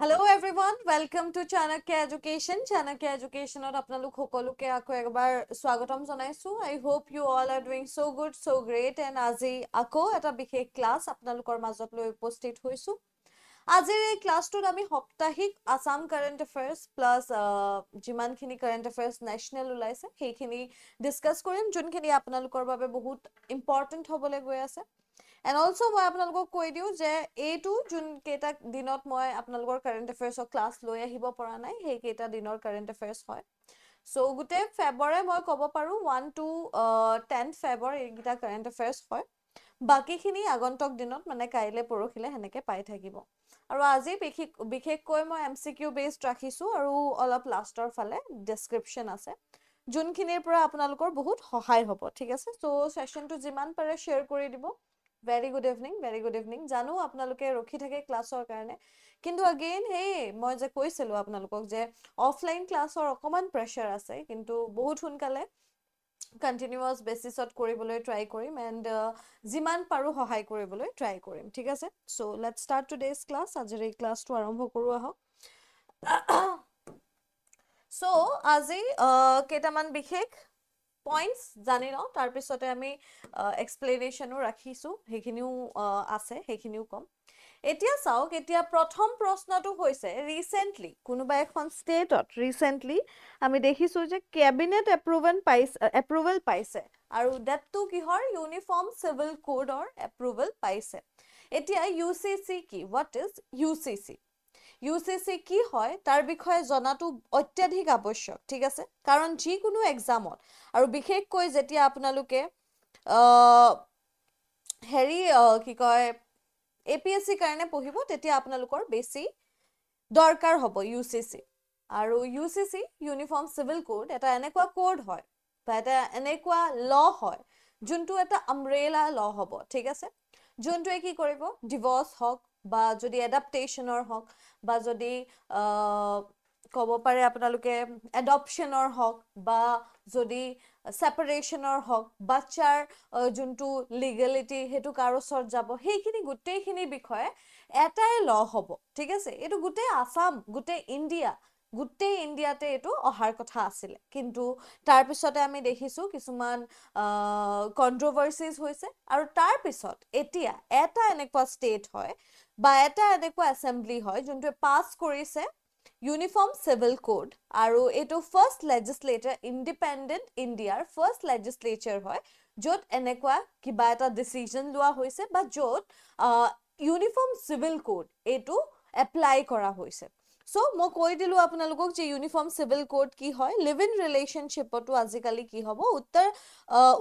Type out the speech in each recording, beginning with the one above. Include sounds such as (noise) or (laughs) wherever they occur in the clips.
Hello' everyone welcome to Chanakya education Chanakya এডুকেশ্যনত আপোনালোক সকলোকে আকৌ এবাৰ স্বাগতম জনাইছোঁ I hope you all are doing so' good so' great and আজি আকৌ এটা বিশেষ ক্লাছ আপোনালোকৰ মাজত লৈ উপস্থিত হৈছোঁ আজিৰ এই ক্লাছটোত আমি সাপ্তাহিক আছাম কাৰেণ্ট এফেয়াৰ্ছ প্লাছ যিমানখিনি কাৰেণ্ট এফেয়াৰ্ছ নেশ্যনেল ওলাইছে সেইখিনি ডিছকাছ কৰিম যোনখিনি আপোনালোকৰ বাবে বহুত ইম্পৰ্টেণ্ট হ'বলৈ গৈ আছে এণ্ড অলছ' মই আপোনালোকক কৈ দিওঁ যে এইটো যোনকেইটা দিনত মই আপোনালোকৰ কাৰেণ্ট এফেয়াৰ্ছৰ ক্লাছ লৈ আহিব পৰা নাই সেইকেইটা দিনৰ কাৰেণ্ট এফেয়াৰ্ছ হয়। চ' গোটেই ফেবৰে মই ক'ব পাৰোঁ ওৱান টু টেন ফেবৰ এইকেইটা কাৰেণ্ট এফেয়াৰ্ছ হয়। বাকীখিনি আগন্তুক দিনত মানে কাইলৈ পৰহিলে সেনেকৈ পাই থাকিব। আৰু আজি বিশেষ বিশেষকৈ মই এম চি কিউ বেছড ৰাখিছোঁ আৰু অলপ লাষ্টৰ ফালে ডেছক্ৰিপশ্যন আছে। যোনখিনিৰ পৰা আপোনালোকৰ বহুত সহায় হ'ব ঠিক আছে? চ' ছেশ্যনটো যিমান পাৰে শ্বেয়াৰ কৰি দিব। Very good evening very good evening জানো আপোনালোকে ৰখি থাকে ক্লাছৰ কাৰণে। কিন্তু এগেইন সেই মই যে কৈছিলোঁ আপোনালোকক যে অফলাইন ক্লাছৰ অকণমান প্ৰেছাৰ আছে কিন্তু বহুত সোনকালে কণ্টিনিউৱাছ বেচিছত কৰিবলৈ ট্ৰাই কৰিম এণ্ড যিমান পাৰোঁ সহায় কৰিবলৈ ট্ৰাই কৰিম ঠিক আছে? So' let start today's class আজিৰ এই ক্লাছটো আৰম্ভ কৰোঁ আহক। (clears throat) চ' আজি কেইটামান বিশেষ? পইণ্টছ জানি লওঁ তাৰপিছতে আমি এক্সপ্লেনেশ্যনো ৰাখিছোঁ। সেইখিনিও আছে সেইখিনিও ক'ম। এতিয়া চাওক এতিয়া প্ৰথম প্ৰশ্নটো হৈছে ৰিচেণ্টলি কোনোবা এখন ষ্টেটত ৰিচেণ্টলি আমি দেখিছোঁ যে কেবিনেট এপ্ৰুভেল পাইছে এপ্ৰুভেল পাইছে। আৰু ডেটটো কিহৰ? ইউনিফৰ্ম চিভিল কোডৰ এপ্ৰুভেল পাইছে। এতিয়া ইউ চি চি কি? What is U C C U C C কি হয় তাৰ বিষয়ে জনাটো অত্যাধিক আৱশ্যক ঠিক আছে? কাৰণ যিকোনো এক্সামত আৰু বিশেষকৈ যেতিয়া আপোনালোকে হেৰি কি কয় এ পি এছ চিৰ কাৰণে পঢ়িব তেতিয়া আপোনালোকৰ বেছি দৰকাৰ হ'ব ইউ চি চি আৰু U C C uniform civil code এটা এনেকুৱা কোড হয় বা এটা এনেকুৱা ল' হয় যোনটো এটা আমৰেলা ল' হ'ব ঠিক আছে? যোনটোৱে কি কৰিব ডিভৰ্চ হওক বা যদি এডাপ্টেশ্যনৰ হওক বা যদি ক'ব পাৰে আপোনালোকে এডপশ্যনৰ হওক বা যদি ছেপাৰেশ্যনৰ হওক বাচ্চাৰ যোনটো লিগেলিটি সেইটো কাৰ ওচৰত যাব সেইখিনি গোটেইখিনি বিষয়ে এটাই ল হ'ব ঠিক আছে? এইটো গোটেই আছাম গোটেই ইণ্ডিয়া গোটেই ইণ্ডিয়াতে এইটো অহাৰ কথা আছিলে। কিন্তু তাৰপিছতে আমি দেখিছোঁ কিছুমান কণ্ট্ৰভাৰ্চিজ হৈছে আৰু তাৰপিছত এতিয়া এটা এনেকুৱা ষ্টেট হয় বা এটা এনেকুৱা এছেম্বলি হয় যোনটোৱে পাছ কৰিছে ইউনিফৰ্ম চিভিল কোড আৰু এইটো ফাৰ্ষ্ট লেজিছলেচাৰ ইণ্ডিপেণ্ডেণ্ট ইণ্ডিয়াৰ ফাৰ্ষ্ট লেজিছলেচাৰ হয় য'ত এনেকুৱা কিবা এটা ডিচিজন লোৱা হৈছে বা য'ত ইউনিফৰ্ম চিভিল কোড এইটো এপ্লাই কৰা হৈছে। চ' মই কৈ দিলোঁ আপোনালোকক যে ইউনিফৰ্ম চিভিল কোড কি হয় লিভ ইন ৰিলেশ্যনশ্বিপতো আজিকালি কি হ'ব? উত্তৰ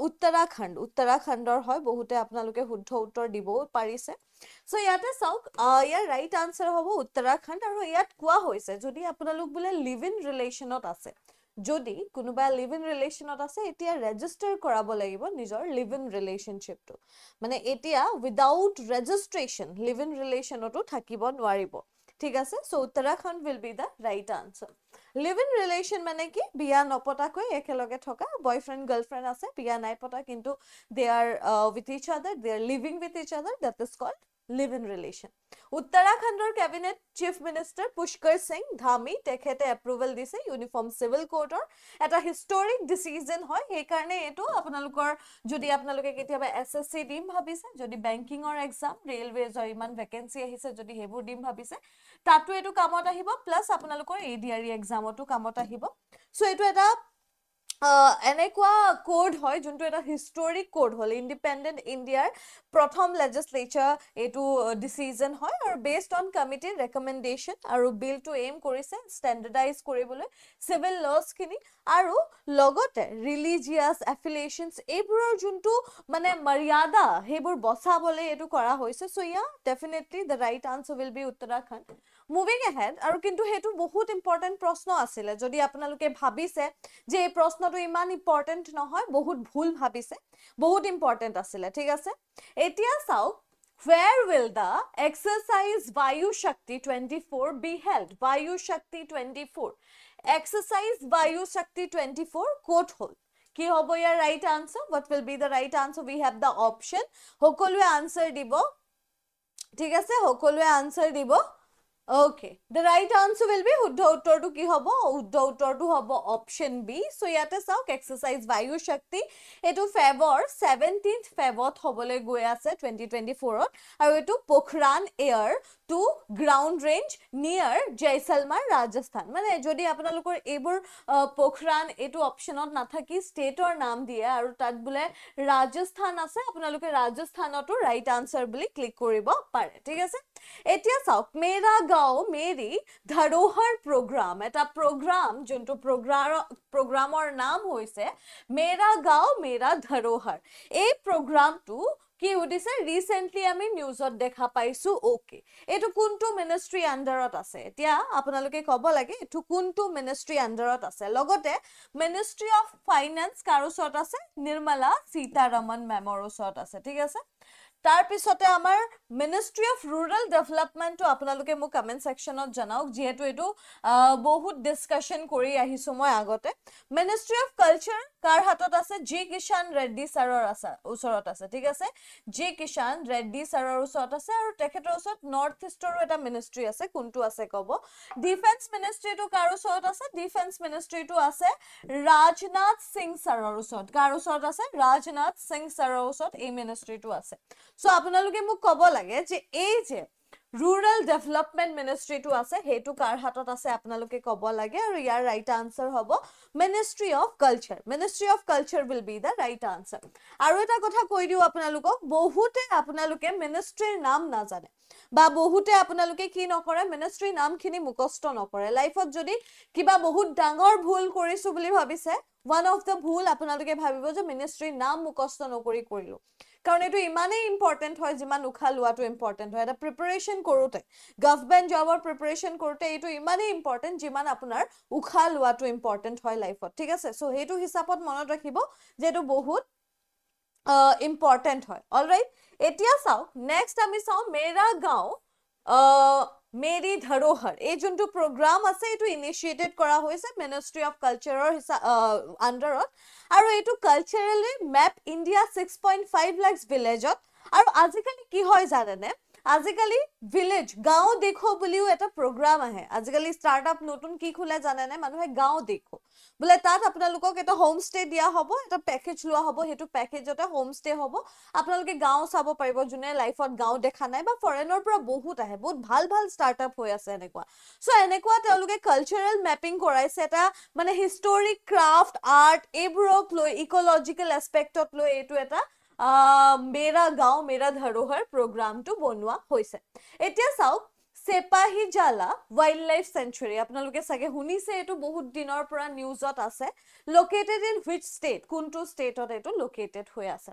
উত্তৰাখণ্ড উত্তৰাখণ্ডৰ হয় বহুতে আপোনালোকে শুদ্ধ উত্তৰ দিবও পাৰিছে। চ' ইয়াতে চাওক ইয়াৰ ৰাইট আনচাৰ হ'ব উত্তৰাখণ্ড আৰু ইয়াত কোৱা হৈছে যদি আপোনালোক বোলে লিভ ইন ৰিলেশ্যনত আছে যদি কোনোবা লিভ ইন ৰিলেশ্যনত আছে এতিয়া ৰেজিষ্টাৰ কৰাব লাগিব নিজৰ লিভ ইন ৰিলেশ্যনশ্বিপটো মানে এতিয়া উইদাউট ৰেজিষ্ট্ৰেশ্যন লিভ ইন ৰিলেশ্যনতো থাকিব নোৱাৰিব। ঠিক আছে? So' Uttarakhand will be the right answer live in relation মানে কি? বিয়া নপতাকৈ একেলগে থকা বয়ফ্ৰেণ্ড গাৰ্লফ্ৰেণ্ড আছে। বিয়া নাই পতা কিন্তু দে are with each other they are living with each other that is called live in relation উত্তৰাখণ্ডৰ cabinet chief minister Pushkar Singh Dhami তেখেতে এপ্ৰুভেল দিছে ইউনিফৰ্ম চিভিল কোডৰ এটা হিষ্টৰিক ডিচিজন হয় সেইকাৰণে এইটো আপোনালোকৰ যদি আপোনালোকে কেতিয়াবা এছ এছ চি দিম ভাবিছে যদি বেংকিঙৰ এক্সাম ৰেলৱেজৰ ইমান ভেকেঞ্চি আহিছে যদি সেইবোৰ দিম ভাবিছে তাতো এইটো কামত আহিব প্লাছ আপোনালোকৰ এ ডি আৰ ই এক্সামতো কামত আহিব। চ' এইটো এটা এনেকুৱা কোড হয় যোনটো এটা হিষ্টৰিক কোড হ'ল ইণ্ডিপেণ্ডেণ্ট ইণ্ডিয়াৰ প্ৰথম লেজিছলেচাৰ এইটো ডিচিজন হয় আৰু বেছড অন কমিটিৰ ৰেকমেণ্ডেশ্যন আৰু বিলটো এইম কৰিছে ষ্টেণ্ডাৰ্ডাইজ কৰিবলৈ চিভিল লছখিনি আৰু লগতে ৰিলিজিয়াছ এফিলিয়েশ্যনছ এইবোৰৰ যোনটো মানে মৰ্যাদা সেইবোৰ বচাবলৈ এইটো কৰা হৈছে। So' yeah definitely the right answer will be Uttarakhand moving ahead আৰু কিন্তু সেইটো বহুত ইম্পৰ্টেণ্ট প্ৰশ্ন আছিলে। যদি আপোনালোকে ভাবিছে যে এই প্ৰশ্নটো ইমান ইম্পৰ্টেণ্ট নহয় বহুত ভুল ভাবিছে বহুত ইম্পৰ্টেণ্ট আছিলে ঠিক আছে? এতিয়া চাওক Where will the exercise Vayu Shakti 24 be held? Vayu Shakti 24. Exercise Vayu Shakti 24 ক'ত হ'ল? কি হ'ব ইয়াৰ right answer what will be the right answer? We have the option সকলোৱে আনচাৰ দিব ঠিক আছে? সকলোৱে আনচাৰ দিব। Okay the right answer will be শুদ্ধ উত্তৰটো কি হ'ব শুদ্ধ উত্তৰটো হ'ব অপশ্যন বি চ' ইয়াতে চাওক এক্সাৰচাইজ বায়ু শক্তি এইটো ফেবৰ ছেভেণ্টিন্থ ফেবত হ'বলৈ গৈ আছে টুৱেণ্টি টুৱেণ্টি ফ'ৰত আৰু এইটো Pokhran air to ground range near Jaisalmer Rajasthan মানে যদি আপোনালোকৰ এইবোৰ পোখৰাণ এইটো অপশ্যনত নাথাকি ষ্টেটৰ নাম দিয়ে আৰু তাত বোলে ৰাজস্থান আছে আপোনালোকে ৰাজস্থানতো ৰাইট আনচাৰ বুলি ক্লিক কৰিব পাৰে। ঠিক আছে? এতিয়া চাওক মেৰা গাঁও মেৰি ধৰোহৰ প্ৰগ্ৰাম এটা প্ৰগ্ৰাম যোনটো প্ৰগ্ৰাম প্ৰগ্ৰামৰ নাম হৈছে মেৰা গাঁও মেৰা ধৰোহৰ। এই প্ৰগ্ৰামটো কি সুধিছে? ৰিচেণ্টলি আমি নিউজত দেখা পাইছো অ'কে এইটো কোনটো মিনিষ্ট্ৰী আণ্ডাৰত আছে? এতিয়া আপোনালোকে ক'ব লাগে এইটো কোনটো মিনিষ্ট্ৰী আণ্ডাৰত আছে? লগতে মিনিষ্ট্ৰী অফ ফাইনেন্স কাৰ ওচৰত আছে? নিৰ্মলা সীতাৰমন মেমৰ ওচৰত আছে ঠিক আছে? তাৰপিছতে আমাৰ মিনিষ্ট্ৰী অফ ৰুৰেল ডেভেলপমেণ্টটো আপোনালোকে মোক কমেণ্ট ছেকশ্যনত জনাওক যিহেতু এইটো বহুত ডিছকাশ্যন কৰি আহিছোঁ মই আগতে। মিনিষ্ট্ৰী অফ কালচাৰ কাৰ হাতত আছে? জি কিষাণ ৰেড্ডি ছাৰৰ আছে ওচৰত আছে ঠিক আছে? জি কিষাণ ৰেড্ডি ছাৰৰ ওচৰত আছে আৰু তেখেতৰ ওচৰত নৰ্থ ইষ্টৰো এটা মিনিষ্ট্ৰী আছে কোনটো আছে ক'ব? ডিফেন্স মিনিষ্ট্ৰীটো কাৰ ওচৰত আছে? ডিফেন্স মিনিষ্ট্ৰীটো আছে ৰাজনাথ সিং ছাৰৰ ওচৰত। কাৰ ওচৰত আছে? ৰাজনাথ সিং ছাৰৰ ওচৰত এই মিনিষ্ট্ৰীটো আছে। চ' আপোনালোকে মোক ক'ব লাগে যে এই যে ৰুৰেল ডেভেলপমেণ্ট মিনিষ্ট্ৰীটো আছে সেইটো কাৰ হাতত আছে আপোনালোকে ক'ব লাগে আৰু ইয়াৰ ৰাইট আনচাৰ হ'ব ministry of culture ministry of culture will be the right answer আৰু এটা কথা কৈ দিওঁ আপোনালোকক বহুতে আপোনালোকে মিনিষ্ট্ৰীৰ নাম নাজানে বা বহুতে আপোনালোকে কি নকৰে মিনিষ্ট্ৰীৰ নামখিনি মুখস্থ নকৰে। লাইফত যদি কিবা বহুত ডাঙৰ ভুল কৰিছোঁ বুলি ভাবিছে ওৱান অফ দ্য ভুল আপোনালোকে ভাবিব যে মিনিষ্ট্ৰীৰ নাম মুখস্থ নকৰি কৰিলোঁ। কাৰণ এইটো ইমানেই ইম্পৰ্টেণ্ট হয় যিমান উশাহ লোৱাটো ইম্পৰ্টেণ্ট হয়। এটা প্ৰিপেৰেশ্যন কৰোঁতে গভমেণ্ট জবৰ প্ৰিপেৰেশ্যন কৰোঁতে এইটো ইমানেই ইম্পৰ্টেণ্ট যিমান আপোনাৰ উশাহ লোৱাটো ইম্পৰ্টেণ্ট হয় লাইফত ঠিক আছে? চ' সেইটো হিচাপত মনত ৰাখিব যে এইটো বহুত ইম্পৰ্টেণ্ট হয়। অল ৰাইট এতিয়া চাওক নেক্সট আমি চাওঁ মেৰা গাঁও মেৰি ধৰোহৰ। এই যোনটো প্ৰগ্ৰাম আছে এইটো ইনিচিয়েটেড কৰা হৈছে মিনিষ্ট্ৰী অফ কালচাৰৰ আণ্ডাৰত আৰু এইটো culturally map India six point five lakhs ভিলেজত আৰু আজিকালি কি হয় জানেনে? আজিকালি ভিলেজ গাঁও দেখো বুলিও এটা প্ৰগ্ৰাম আহে। আজিকালি ষ্টাৰ্টআপ নতুন কি খোলে জানেনে? মানুহে গাঁও দেখো। বোলে তাত আপোনালোকক এটা হোম ষ্টে দিয়া হ'ব এটা পেকেজ লোৱা হ'ব সেইটো পেকেজতে হোম ষ্টে হ'ব। আপোনালোকে গাঁও চাব পাৰিব যোনে লাইফত গাঁও দেখা নাই বা ফৰেনৰ পৰা বহুত আহে বহুত ভাল ভাল ষ্টাৰ্টআপ হৈ আছে এনেকুৱা। চ' এনেকুৱা তেওঁলোকে কালচাৰেল মেপিং কৰাইছে এটা মানে হিষ্টৰিক ক্ৰাফ্ট আৰ্ট এইবোৰক লৈ ইক'লজিকেল এছপেক্টত লৈ এইটো এটা মেৰা গাঁও মেৰা ধৰোহৰ প্ৰগ্ৰামটো বনোৱা হৈছে। এতিয়া চাওক চেপাহী জালা ৱাইল্ড লাইফ চেঞ্চুৰী আপোনালোকে চাগে শুনিছে এইটো বহুত দিনৰ পৰা নিউজত আছে। লোকেটেড ইন হুইচ ষ্টেট কোনটো ষ্টেটত এইটো লোকেটেড হৈ আছে?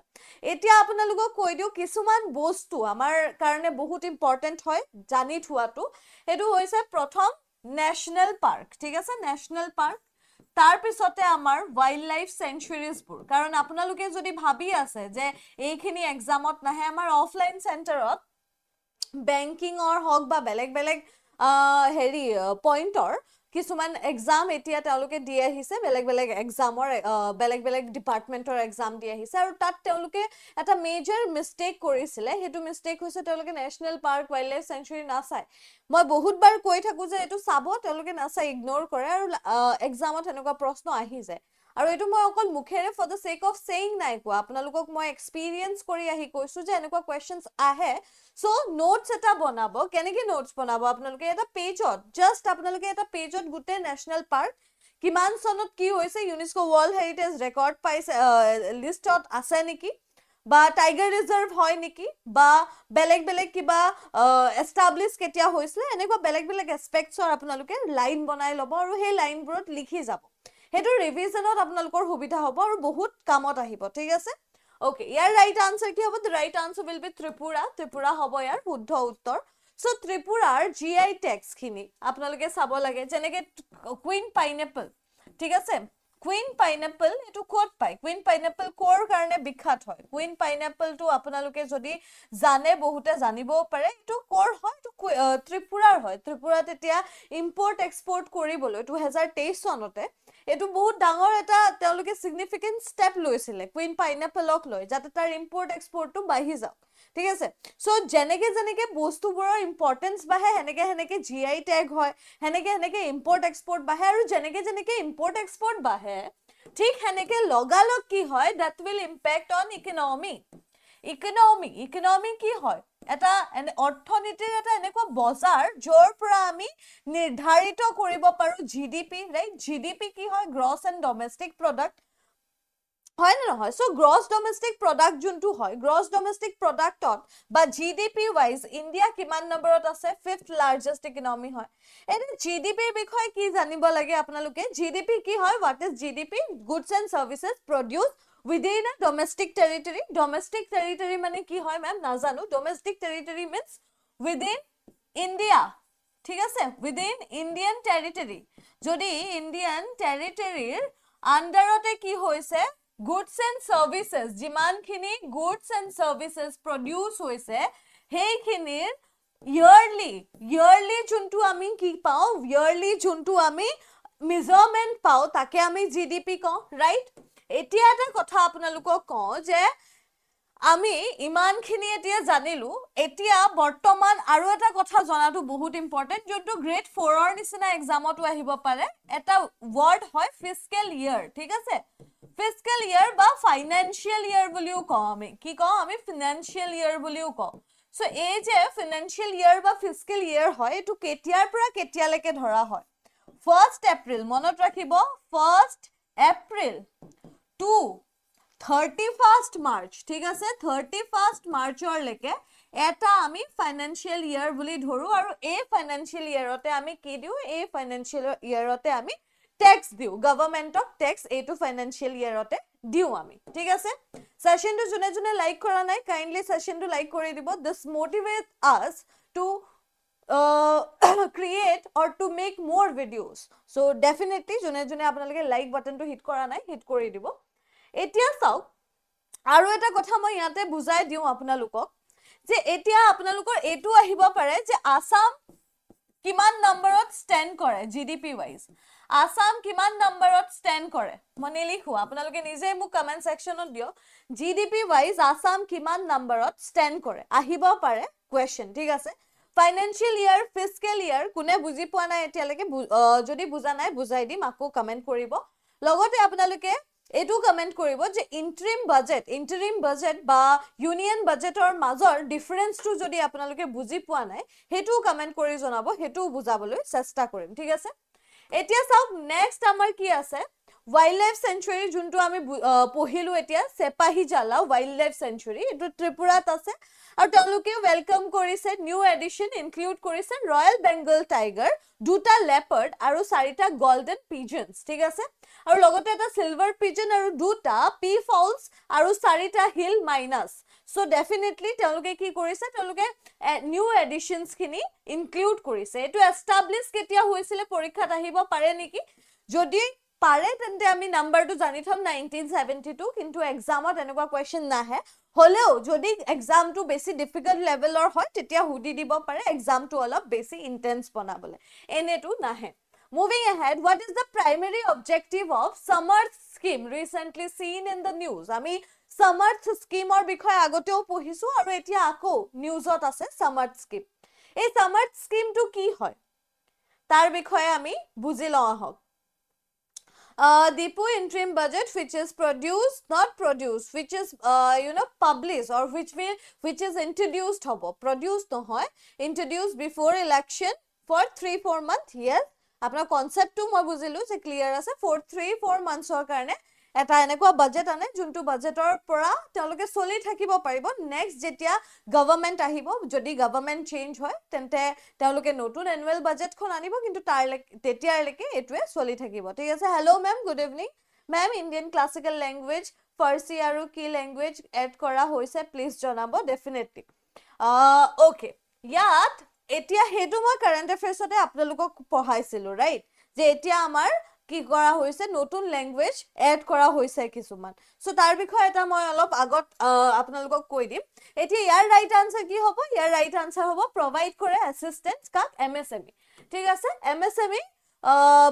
এতিয়া আপোনালোকক কৈ দিওঁ কিছুমান বস্তু আমাৰ কাৰণে বহুত ইম্পৰ্টেণ্ট হয় জানি থোৱাটো। সেইটো হৈছে প্ৰথম নেশ্যনেল পাৰ্ক ঠিক আছে? নেশ্যনেল পাৰ্ক তাৰপিছতে আমাৰ ৱাইল্ড লাইফ চেঞ্চুৰিজবোৰ কাৰণ আপোনালোকে যদি ভাবি আছে যে এইখিনি এক্সামত নাহে আমাৰ অফলাইন চেণ্টাৰত বেংকিঙৰ হওক বা বেলেগ বেলেগ হেৰি পইণ্টৰ কিছুমান এক্সাম এতিয়া তেওঁলোকে দি আহিছে বেলেগ বেলেগ এক্সামৰ বেলেগ বেলেগ ডিপাৰ্টমেণ্টৰ এক্সাম দি আহিছে আৰু তাত তেওঁলোকে এটা মেজৰ মিষ্টেক কৰিছিলে সেইটো মিষ্টেক হৈছে তেওঁলোকে national park wildlife sanctuary নাচায়। মই বহুতবাৰ কৈ থাকোঁ যে এইটো চাব তেওঁলোকে নাচায় ইগন'ৰ কৰে আৰু এক্সামত এনেকুৱা প্ৰশ্ন আহি যায়। আৰু এইটো মই অকল মুখেৰে for the sake of saying নাই কোৱা। আপোনালোকক মই এক্সপিৰিয়েঞ্চ কৰি আহি কৈছোঁ যে এনেকুৱা কুৱেশ্যনছ আহে। চ' নোটছ এটা বনাব। কেনেকৈ নোটছ বনাব? আপোনালোকে এটা পেজত জাষ্ট আপোনালোকে এটা পেজত গোটেই নেশ্যনেল পাৰ্ক কিমান চনত কি হৈছে ইউনেস্কো ৱৰ্ল্ড হেৰিটেজ ৰেকৰ্ড পাইছে লিষ্টত আছে নেকি? বা টাইগাৰ ৰিজাৰ্ভ হয় নেকি? বা বেলেগ বেলেগ কিবা এষ্টাব্লিছ কেতিয়া হৈছিলে? এনেকুৱা বেলেগ বেলেগ এছপেক্টছৰ আপোনালোকে লাইন বনাই ল'ব আৰু সেই লাইনবোৰত লিখি যাব। সেইটো ৰিভিজনত আপোনালোকৰ সুবিধা হ'ব আৰু বহুত কামত আহিব ঠিক আছে? অ'কে ইয়াৰ ৰাইট আনচাৰ কি হ'ব? Right answer will be Tripura. Tripura হ'ব ইয়াৰ শুদ্ধ উত্তৰ। চ' ত্ৰিপুৰাৰ জি আই টেক্সখিনি আপোনালোকে চাব লাগে যেনেকৈ কুইন পাইনেপল ঠিক আছে? কুইন পাইনেপল এইটো ক'ত পায়? কুইন পাইনেপল ক'ৰ কাৰণে বিখ্যাত হয়? কুইন পাইনেপলটো আপোনালোকে যদি জানে বহুতে জানিবও পাৰে। এইটো ক'ৰ হয়? এইটো ত্ৰিপুৰাৰ হয়। ত্ৰিপুৰাত এতিয়া ইম্পৰ্ট এক্সপৰ্ট কৰিবলৈ দুহেজাৰ তেইছ চনতে এইটো বহুত ডাঙৰ এটা তেওঁলোকে ছিগনিফিকেণ্ট ষ্টেপ লৈছিলে। কুইন পাইনেপলক লৈ যাতে তাৰ ইম্পৰ্ট এক্সপৰ্টটো বাঢ়ি যাওক। ঠিক আছে? চ' যেনেকে যেনেকে বস্তুবোৰৰ ইম্পৰ্টেঞ্চ বাঢ়ে সেনেকে সেনেকে জি আই টেগ হয় সেনেকে সেনেকে ইম্পৰ্ট এক্সপৰ্ট বাঢ়ে আৰু যেনেকে যেনেকে ইম্পৰ্ট এক্সপৰ্ট বাঢ়ে ঠিক সেনেকে লগালগ কি হয় that will impact on economy economy economy কি হয়? এটা অৰ্থনীতিৰ এটা এনেকুৱা বজাৰ য'ৰ পৰা আমি নিৰ্ধাৰিত কৰিব পাৰো জি ডি পি কি হয়? গ্ৰছ এণ্ড ডমেষ্টিক প্ৰডাক্ট হয় নে নহয়? চ' গ্ৰছ ডমেষ্টিক প্ৰডাক্ট যোনটো হয় গ্ৰছ ডমেষ্টিক প্ৰডাক্টত বা G D P wise India কিমান নম্বৰত আছে? ফিফ্থ লাৰ্জেষ্ট ইকনমি হয়। এনে জি ডি পিৰ বিষয়ে কি জানিব লাগে আপোনালোকে? জি ডি পি কি হয়? What is G D P goods and services produced within a domestic territory domestic territory মানে কি হয় মেম নাজানো। Domestic territory means within India ঠিক আছে? উইদিন ইণ্ডিয়ান টেৰিটৰী যদি ইণ্ডিয়ান টেৰিটৰীৰ আণ্ডাৰতে কি হৈছে? গুডছ এণ্ড চাৰ্ভিচেছ যিমানখিনি গুডছ এণ্ড চাৰ্ভিচেছ প্ৰডিউচ হৈছে সেইখিনিৰ ইয়াৰলি ইয়াৰলি যোনটো আমি কি পাওঁ? ইয়াৰলি যোনটো আমি মেজাৰমেণ্ট পাওঁ তাকে আমি জি ডি পি কওঁ ৰাইট এতিয়া এটা কথা আপোনালোকক কওঁ যে আমি ইমানখিনি এতিয়া জানিলো এতিয়া বৰ্তমান আৰু এটা কথা জনাটো বহুত ইম্পৰ্টেণ্ট যোনটো গ্ৰেড ফ'ৰৰ নিচিনা এক্সামতো আহিব পাৰে এটা ৱৰ্ড হয় ফিজিকেল ইয়েৰ ঠিক আছে? ফিজিকেল ইয়েৰ বা ফাইনেন্সিয়েল ইয়েৰ বুলিও কওঁ আমি। কি কওঁ আমি? ফিনান্সিয়েল ইয়েৰ বুলিও কওঁ। চ' এই যে ফিনান্সিয়েল ইয়েৰ বা ফিজিকেল ইয়েৰ হয় এইটো কেতিয়াৰ পৰা কেতিয়ালৈকে ধৰা হয়? ফাৰ্ষ্ট এপ্ৰিল মনত ৰাখিব first April to thirty first March ঠিক আছে? থাৰ্টি ফাৰ্ষ্ট মাৰ্চৰলৈকে এটা আমি ফাইনেন্সিয়েল ইয়েৰ বুলি ধৰোঁ আৰু এই ফাইনেন্সিয়েল ইয়েৰতে আমি কি দিওঁ? এই ফাইনেন্সিয়েল ইয়েৰতে আমি টেক্স দিওঁ। গভৰ্ণমেণ্টক টেক্স এইটো ফাইনেন্সিয়েল ইয়েৰতে দিওঁ আমি। ঠিক আছে? ছেশ্যনটো যোনে যোনে লাইক কৰা নাই কাইণ্ডলি ছেশ্যনটো লাইক কৰি দিব। This motivate us to create or to make more videos so' definitely যোনে যোনে আপোনালোকে লাইক বাটনটো হিট কৰা নাই হিট কৰি দিব। এতিয়া চাওক আৰু এটা কথা মই ইয়াতে বুজাই দিওঁ আপোনালোকক যে এতিয়া আপোনালোকৰ এইটো আহিব পাৰে যে আছাম কিমান নম্বৰত ষ্টেণ্ড কৰে G D P wise Assam কিমান নম্বৰত ষ্টেণ্ড কৰে? মই নিলিখো আপোনালোকে নিজে মোক কমেণ্ট ছেকশ্যনত দিয়ক। G D P wise Assam কিমান নম্বৰত ষ্টেণ্ড কৰে? আহিব পাৰে কুৱেশ্যন ঠিক আছে? ফাইনেন্সিয়েল ইয়াৰ ফিজিকেল ইয়াৰ কোনে বুজি পোৱা নাই এতিয়ালৈকে? যদি বুজা নাই বুজাই দিম আকৌ কমেণ্ট কৰিব। লগতে আপোনালোকে এইটো কমেণ্ট কৰিব যে ইণ্টাৰিম বাজেট ইণ্টাৰিম বাজেট বা ইউনিয়ন বাজেটৰ মাজৰ ডিফাৰেঞ্চটো যদি আপোনালোকে বুজি পোৱা নাই সেইটোও কমেণ্ট কৰি জনাব সেইটোও বুজাবলৈ চেষ্টা কৰিম ঠিক আছে? এতিয়া চাওক নেক্সট আমাৰ কি আছে? ৱাইল্ড লাইফ চেঞ্চুৰী যোনটো আমি পঢ়িলোঁ এতিয়া চেপাহী জালা ৱাইল্ড লাইফ চেঞ্চুৰী এইটো ত্ৰিপুৰাত আছে। আৰু তেওঁলোকে ৱেলকাম কৰিছে নিউ এডিশ্যন ইনক্লুড কৰিছে ৰয়েল বেংগল টাইগাৰ দুটা লেপাৰ্ড আৰু চাৰিটা গল্ডেন পিজনছ ঠিক আছে? আৰু লগতে এটা চিলভাৰ পিজন আৰু দুটা পি ফলছ আৰু চাৰিটা হিল মাইনাছ চ' ডেফিনেটলি তেওঁলোকে কি কৰিছে তেওঁলোকে নিউ এডিশ্যনছখিনি ইনক্লুড কৰিছে। এইটো এষ্টাব্লিছ কেতিয়া হৈছিলে পৰীক্ষাত আহিব পাৰে নেকি? যদি পাৰে তেন্তে আমি নাম্বাৰটো জানি থ'ম নাইনটিন ছেভেণ্টি টু কিন্তু এক্সামত এনেকুৱা কুৱেশ্যন নাহে। হ'লেও যদি এক্সামটো বেছি ডিফিকাল্ট লেভেলৰ হয় তেতিয়া সুধি দিব পাৰে এক্সামটো অলপ বেছি ইণ্টেন্স বনাবলৈ। এনেতো নাহে। Moving ahead what is the primary objective of Samarth scheme recently seen in the news আমি চামাৰ্থ স্কিমৰ বিষয়ে আগতেও পঢ়িছোঁ আৰু এতিয়া আকৌ নিউজত আছে চামাৰ্থ স্কিম এই চামাৰ্থ স্কিমটো কি হয়? তাৰ বিষয়ে আমি বুজি লওঁ আহক। uh, Deepu interim budget which is produced not produced which is uh, you know published or which will which is introduced hobo produced নহয় introduced before election for 3 4 month yes আপোনাৰ কনচেপ্টটো মই বুজিলোঁ যে ক্লিয়াৰ আছে ফ'ৰ থ্ৰী ফ'ৰ মান্থছৰ কাৰণে এটা এনেকুৱা budget আনে যোনটো বাজেটৰ পৰা তেওঁলোকে চলি থাকিব পাৰিব। নেক্সট যেতিয়া গভৰ্ণমেণ্ট আহিব যদি গভৰ্ণমেণ্ট চেঞ্জ হয় তেন্তে তেওঁলোকে নতুন এনুৱেল বাজেটখন আনিব কিন্তু তাৰলৈকে তেতিয়ালৈকে এইটোৱে চলি থাকিব। ঠিক আছে? Hello' ma'am good evening ma'am Indian classical language Farsi আৰু কি লেংগুৱেজ এড কৰা হৈছে প্লিজ জনাব ডেফিনেটলি অ'কে ইয়াত এতিয়া সেইটো মই কাৰেণ্ট এফেয়াৰ্ছতে আপোনালোকক পঢ়াইছিলোঁ ৰাইট যে এতিয়া আমাৰ কি কৰা হৈছে নতুন লেংগুৱেজ এড কৰা হৈছে কিছুমান। চ' তাৰ বিষয়ে এটা মই অলপ আগত আপোনালোকক কৈ দিম। এতিয়া ইয়াৰ ৰাইট আনচাৰ কি হ'ব? ইয়াৰ ৰাইট আনচাৰ হ'ব প্ৰভাইড কৰে এছিষ্টেঞ্চ কাক? এম এছ এম ই ঠিক আছে? এম এছ এম ই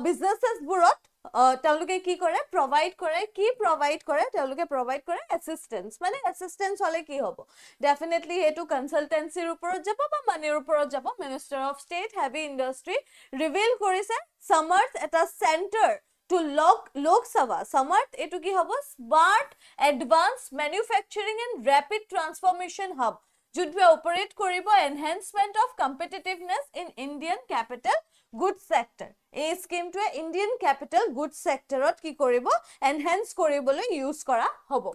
বিজনেছেছবোৰত তেওঁলোকে কি কৰে? প্ৰভাইড কৰে। কি প্ৰভাইড কৰে? তেওঁলোকে প্ৰভাইড কৰে এছিষ্টেঞ্চ মানে এছিষ্টেঞ্চ হ'লে কি হ'ব? ডেফিনেটলি সেইটো কনচালটেঞ্চিৰ ওপৰত যাব বা মানিৰ ওপৰত যাব। Minister of state heavy industry reveal কৰিছে চামাৰ্থ এটা চেণ্টাৰ টু লক লোকসভা চামাৰ্থ এইটো কি হ'ব? Smart advance manufacturing and rapid transformation hub যোনটোৱে operate কৰিব enhancement of competitiveness in Indian capital good sector এই স্কিমটোৱে ইণ্ডিয়ান কেপিটেল গুড ছেক্টৰত কি কৰিব? এনহেঞ্চ কৰিবলৈ ইউজ কৰা হ'ব।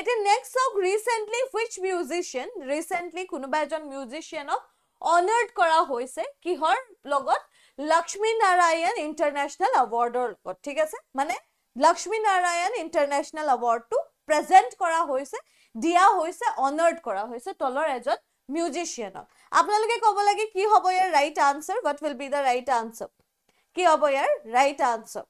এতিয়া নেক্সট চাওক ৰিচেণ্টলি হুইচ মিউজিচিয়ান ৰিচেণ্টলি কোনোবা এজন মিউজিচিয়ানক অনাৰ্ড কৰা হৈছে কিহৰ লগত? লক্ষ্মী নাৰায়ণ ইণ্টাৰনেশ্যনেল এৱাৰ্ডৰ লগত ঠিক আছে? মানে লক্ষ্মী নাৰায়ণ ইণ্টাৰনেশ্যনেল এৱাৰ্ডটো প্ৰেজেণ্ট কৰা হৈছে দিয়া হৈছে অনাৰ্ড কৰা হৈছে তলৰ এজন মিউজিচিয়ানক আপোনালোকে ক'ব লাগে কি হ'ব ইয়াৰ right answer what will be the right answer কি হ'ব ইয়াৰ right answer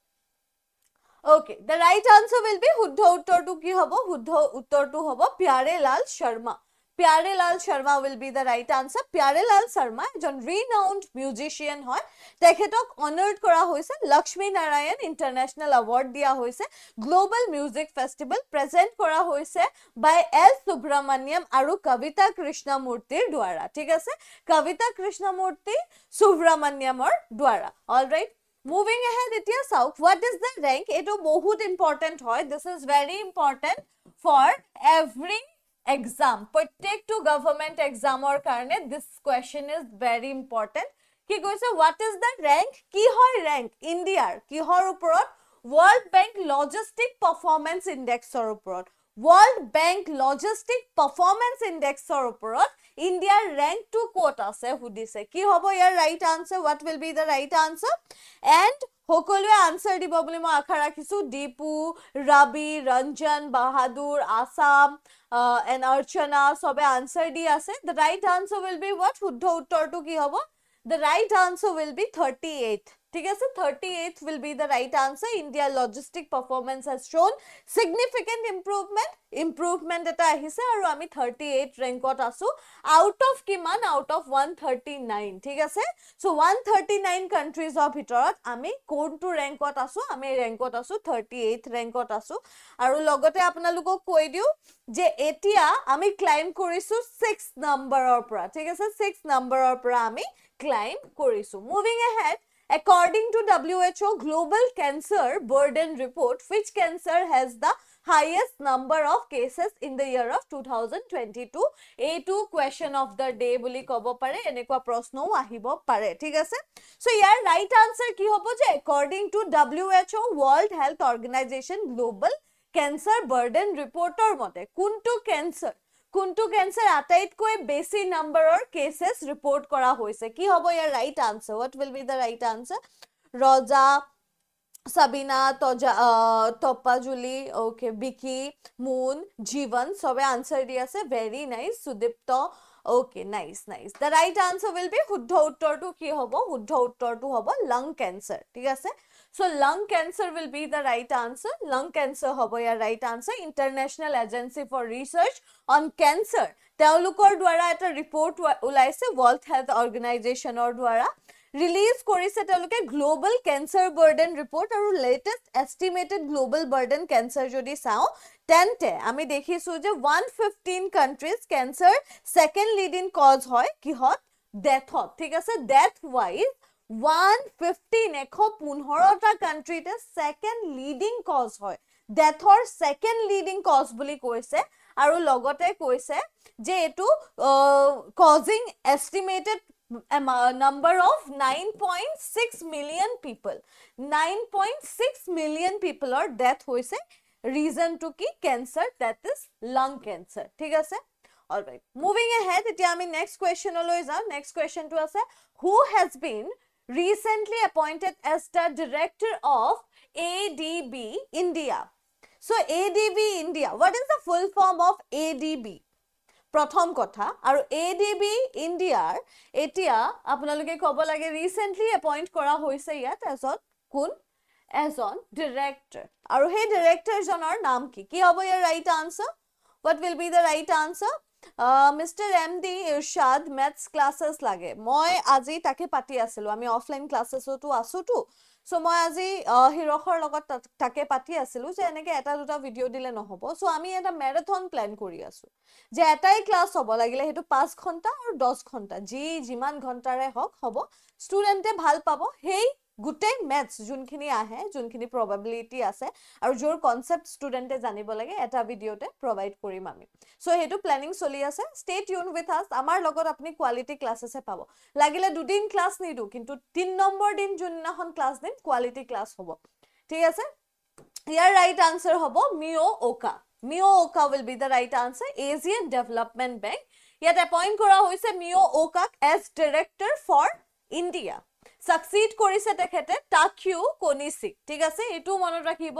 okay the right answer will be শুদ্ধ উত্তৰটো কি হ'ব? শুদ্ধ উত্তৰটো হ'ব Pyare Lal Sharma Pyare Lal Sharma will be the right answer Pyare Lal Sharma এজন ৰিনাউণ্ড মিউজিচিয়ান হয় তেখেতক অনাৰ্ড কৰা হৈছে লক্ষ্মী নাৰায়ণ ইণ্টাৰনেশ্যনেল এৱাৰ্ড দিয়া হৈছে গ্ল'বেল মিউজিক ফেষ্টিভেল প্ৰেজেণ্ট কৰা হৈছে বাই এল সুব্ৰমণ্যম আৰু কবিতা কৃষ্ণমূৰ্তিৰ দ্বাৰা ঠিক আছে কবিতা কৃষ্ণমূৰ্তি সুব্ৰমণ্যমৰ দ্বাৰা অল ৰাইট মুভিং এহেড এতিয়া চাওক হোৱাট ইজ দ্য ৰেংক এইটো বহুত ইম্পৰ্টেণ্ট হয় this is very important for every exam প্ৰত্যেকটো গভৰ্ণমেণ্ট এক্সামৰ কাৰণে this question is very important কি কৈছে হোৱাট ইজ ৰেংক কি হয় ৰেংক ইণ্ডিয়াৰ কিহৰ ওপৰত ৱৰ্ল্ড বেংক লজিষ্টিক পাৰফৰ্মেঞ্চ ইণ্ডেক্সৰ ওপৰত ৱৰ্ল্ড বেংক লজিষ্টিক পাৰফৰ্মেঞ্চ ইণ্ডেক্সৰ ওপৰত ইণ্ডিয়াৰ ৰেংকটো ক'ত আছে সুধিছে। কি হ'ব ইয়াৰ right answer what will be the right answer and সকলোৱে আনচাৰ দিব বুলি মই আশা ৰাখিছোঁ। দীপু ৰাবি ৰঞ্জন বাহাদুৰ আছাম এণ্ড অৰ্চনা চবে আনচাৰ দি আছে। The right answer will be what শুদ্ধ উত্তৰটো কি হ'ব? The right answer will be thirty eight ঠিক আছে thirty eight will be the right answer ইণ্ডিয়াৰ logistic performance has shown significant improvement improvement এটা আহিছে আৰু আমি থাৰ্টি এইট ৰেংকত আছোঁ আউট অফ কিমান out of one thirty nine ঠিক আছে চ' ওৱান থাৰ্টি নাইন কাণ্ট্ৰিজৰ ভিতৰত আমি কোনটো ৰেংকত আছোঁ আমি ৰেংকত আছোঁ থাৰ্টি এইট ৰেংকত আছোঁ আৰু লগতে আপোনালোকক কৈ দিওঁ যে এতিয়া আমি ক্লাইম কৰিছোঁ ছিক্স নম্বৰৰ পৰা ঠিক আছে ছিক্স নম্বৰৰ পৰা আমি ক্লাইম কৰিছোঁ moving ahead According to WHO Global Cancer Burden Report, which cancer has the highest number of cases in the year of 2022? এইটো question of the day ক'ব পাৰে এনেকুৱা প্ৰশ্নও আহিব পাৰে ঠিক আছে so ইয়াৰ right answer কি হ'ব যে according to WHO World Health Organization Global Cancer Burden Reportৰ মতে কোনটো cancer কোনটো কেঞ্চাৰ আটাইতকৈ বেছি নম্বৰৰ কেচেছ ৰিপৰ্ট কৰা হৈছে? কি হ'ব ইয়াৰ right answer what will be the right answer Raja Sabina তজা তপাজুলি অ'কে বিকি মুন জীৱন চবে আনচাৰ দি আছে। Very nice Sudipta. Okay nice nice the right answer will be শুদ্ধ উত্তৰটো কি হ'ব? শুদ্ধ উত্তৰটো হ'ব লং কেঞ্চাৰ ঠিক আছে? So' lung cancer will be the right answer lung cancer হ'ব ইয়াৰ right answer international agency for research on cancer তেওঁলোকৰ দ্বাৰা এটা ৰিপৰ্ট ওলাইছে ৱৰ্ল্ড হেল্থ অৰ্গেনাইজেশ্যনৰ দ্বাৰা ৰিলিজ কৰিছে তেওঁলোকে গ্ল'বেল কেঞ্চাৰ বাৰ্ডেন ৰিপৰ্ট আৰু latest estimated global burden cancer যদি চাওঁ তেন্তে আমি দেখিছোঁ যে one fifteen countries cancer second leading cause হয় কিহত ডেথত ঠিক আছে ডেথ ৱাইজ ফিফটিন এশ পোন্ধৰটা কাণ্ট্ৰিতে ছেকেণ্ড লিডিং কজ হয় ডেথৰ ছেকেণ্ড লিডিং কজ বুলি কৈছে আৰু লগতে কৈছে যে এইটো causing estimated number of 9.6 million people 9.6 million people or death hoise reason to ki cancer that is lung cancer ঠিক আছে all right moving ahead এতিয়া আমি next question লৈ যাম next question to আছে who has been recently appointed as the director of ADB India. So ADB India what is the full form of ADB প্ৰথম কথা আৰু এ ডি বি ইণ্ডিয়াৰ এতিয়া আপোনালোকে ক'ব লাগে ৰিচেণ্টলি এপইণ্ট কৰা হৈছে ইয়াত এজন কোন এজন ডিৰেক্টৰ আৰু সেই ডিৰেক্টৰজনৰ নাম কি কি হ'ব ইয়াৰ right answer what will be the right answer mister M D Irshad maths classes লাগে। মই আজি তাকে পাতি আছিলোঁ। আমি অফলাইন ক্লাছেছতো আছোতো। চ' মই আজি হিৰকৰ লগত তাকে পাতি আছিলোঁ যে এনেকৈ এটা দুটা ভিডিঅ' দিলে নহ'ব। চ' আমি এটা মেৰাথন প্লেন কৰি আছোঁ। যে এটাই ক্লাছ হ'ব লাগিলে সেইটো পাঁচ ঘণ্টা আৰু দহ ঘণ্টা। যি যিমান ঘণ্টাৰে হওক হ'ব। ষ্টুডেণ্টে ভাল পাব। সেই গোটেই মেথছ যোনখিনি আহে যোনখিনি প্ৰবাবিলিটি আছে আৰু য'ৰ কনচেপ্ট ষ্টুডেণ্টে জানিব লাগে এটা ভিডিঅ'তে প্ৰভাইড কৰিম আমি। চ' সেইটো প্লেনিং চলি আছে। ষ্টেট ইউন উইথ আছ আমাৰ লগত আপুনি কোৱালিটি ক্লাছেছহে পাব। লাগিলে দুদিন ক্লাছ নিদিওঁ কিন্তু তিনি নম্বৰ দিন যোনদিনাখন ক্লাছ দিম কোৱালিটি ক্লাছ হ'ব। ঠিক আছে? ইয়াৰ ৰাইট আনচাৰ হ'ব Mio' Oka Mio' Oka will be the right answer Asian development bank ইয়াত এপইণ্ট কৰা হৈছে Mio অ'কাক as director for India succeed কৰিছে তেখেতে টাকিউ কনিচিক ঠিক আছে? এইটো মনত ৰাখিব।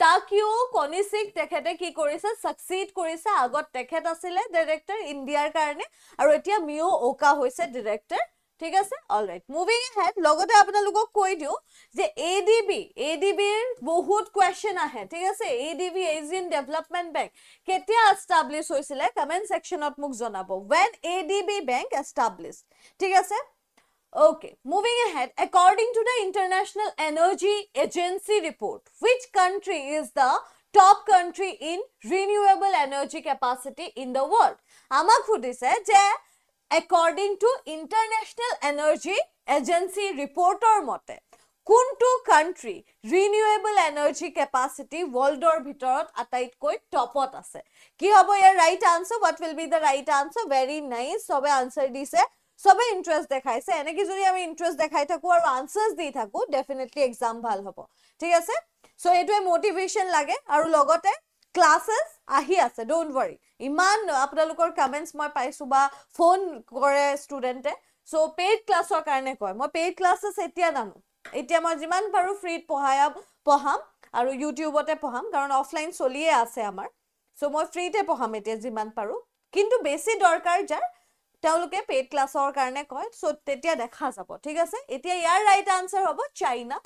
টাকিউ কনিচিক তেখেতে কি কৰিছে? ছাকচিড কৰিছে। আগত তেখেত আছিলে ডিৰেক্টৰ ইণ্ডিয়াৰ কাৰণে। আৰু এতিয়া মিঅ' অ'কা হৈছে ডিৰেক্টৰ ঠিক আছে? অল ৰাইট মুভিং হেড লগতে আপোনালোকক কৈ দিওঁ যে A D B A D বিৰ বহুত কুৱেশ্যন আহে ঠিক আছে? A D B Asian development bank কেতিয়া এষ্টাব্লিছ হৈছিলে? কমেণ্ট ছেকশ্যনত মোক জনাব। When A D B bank establish ঠিক আছে? Okay, moving ahead, according to the International Energy Agency report, which country is the top country in renewable energy capacity in the world? আমাক সুধিছে যে according to International Energy Agency reporter মতে কোনটো country renewable energy capacity ৱৰ্ল্ডৰ ভিতৰত আটাইতকৈ টপত আছে কি হ'ব ইয়াৰ right answer what will be the right answer very nice চবে আনচাৰ দিছে চবে ইণ্টাৰেষ্ট দেখাইছে এনেকে যদি আমি ইণ্টাৰেষ্ট দেখাই থাকো আৰু আনচাৰ্ছ দি থাকো ডেফিনেটলি এক্সাম ভাল হ'ব। ঠিক আছে? চ' এইটোৱে মটিভেশ্যন লাগে আৰু লগতে ক্লাছেছ আহি আছে ডোণ্ট ৱৰি ইমান আপোনালোকৰ কমেণ্টছ মই পাইছোঁ বা ফোন কৰে ষ্টুডেণ্টে চ' পেইড ক্লাছৰ কাৰণে কয়। মই পেইড ক্লাছেছ এতিয়া নানো। এতিয়া মই যিমান পাৰোঁ ফ্ৰীত পঢ়াই পঢ়াম আৰু ইউটিউবতে পঢ়াম কাৰণ অফলাইন চলিয়ে আছে আমাৰ। চ' মই ফ্ৰীতে পঢ়াম এতিয়া যিমান পাৰোঁ। কিন্তু বেছি দৰকাৰ যাৰ তেওঁলোকে পেইড ক্লাছৰ কাৰণে কয় চ' তেতিয়া দেখা যাব ঠিক আছে? এতিয়া ইয়াৰ ৰাইট আনচাৰ হ'ব China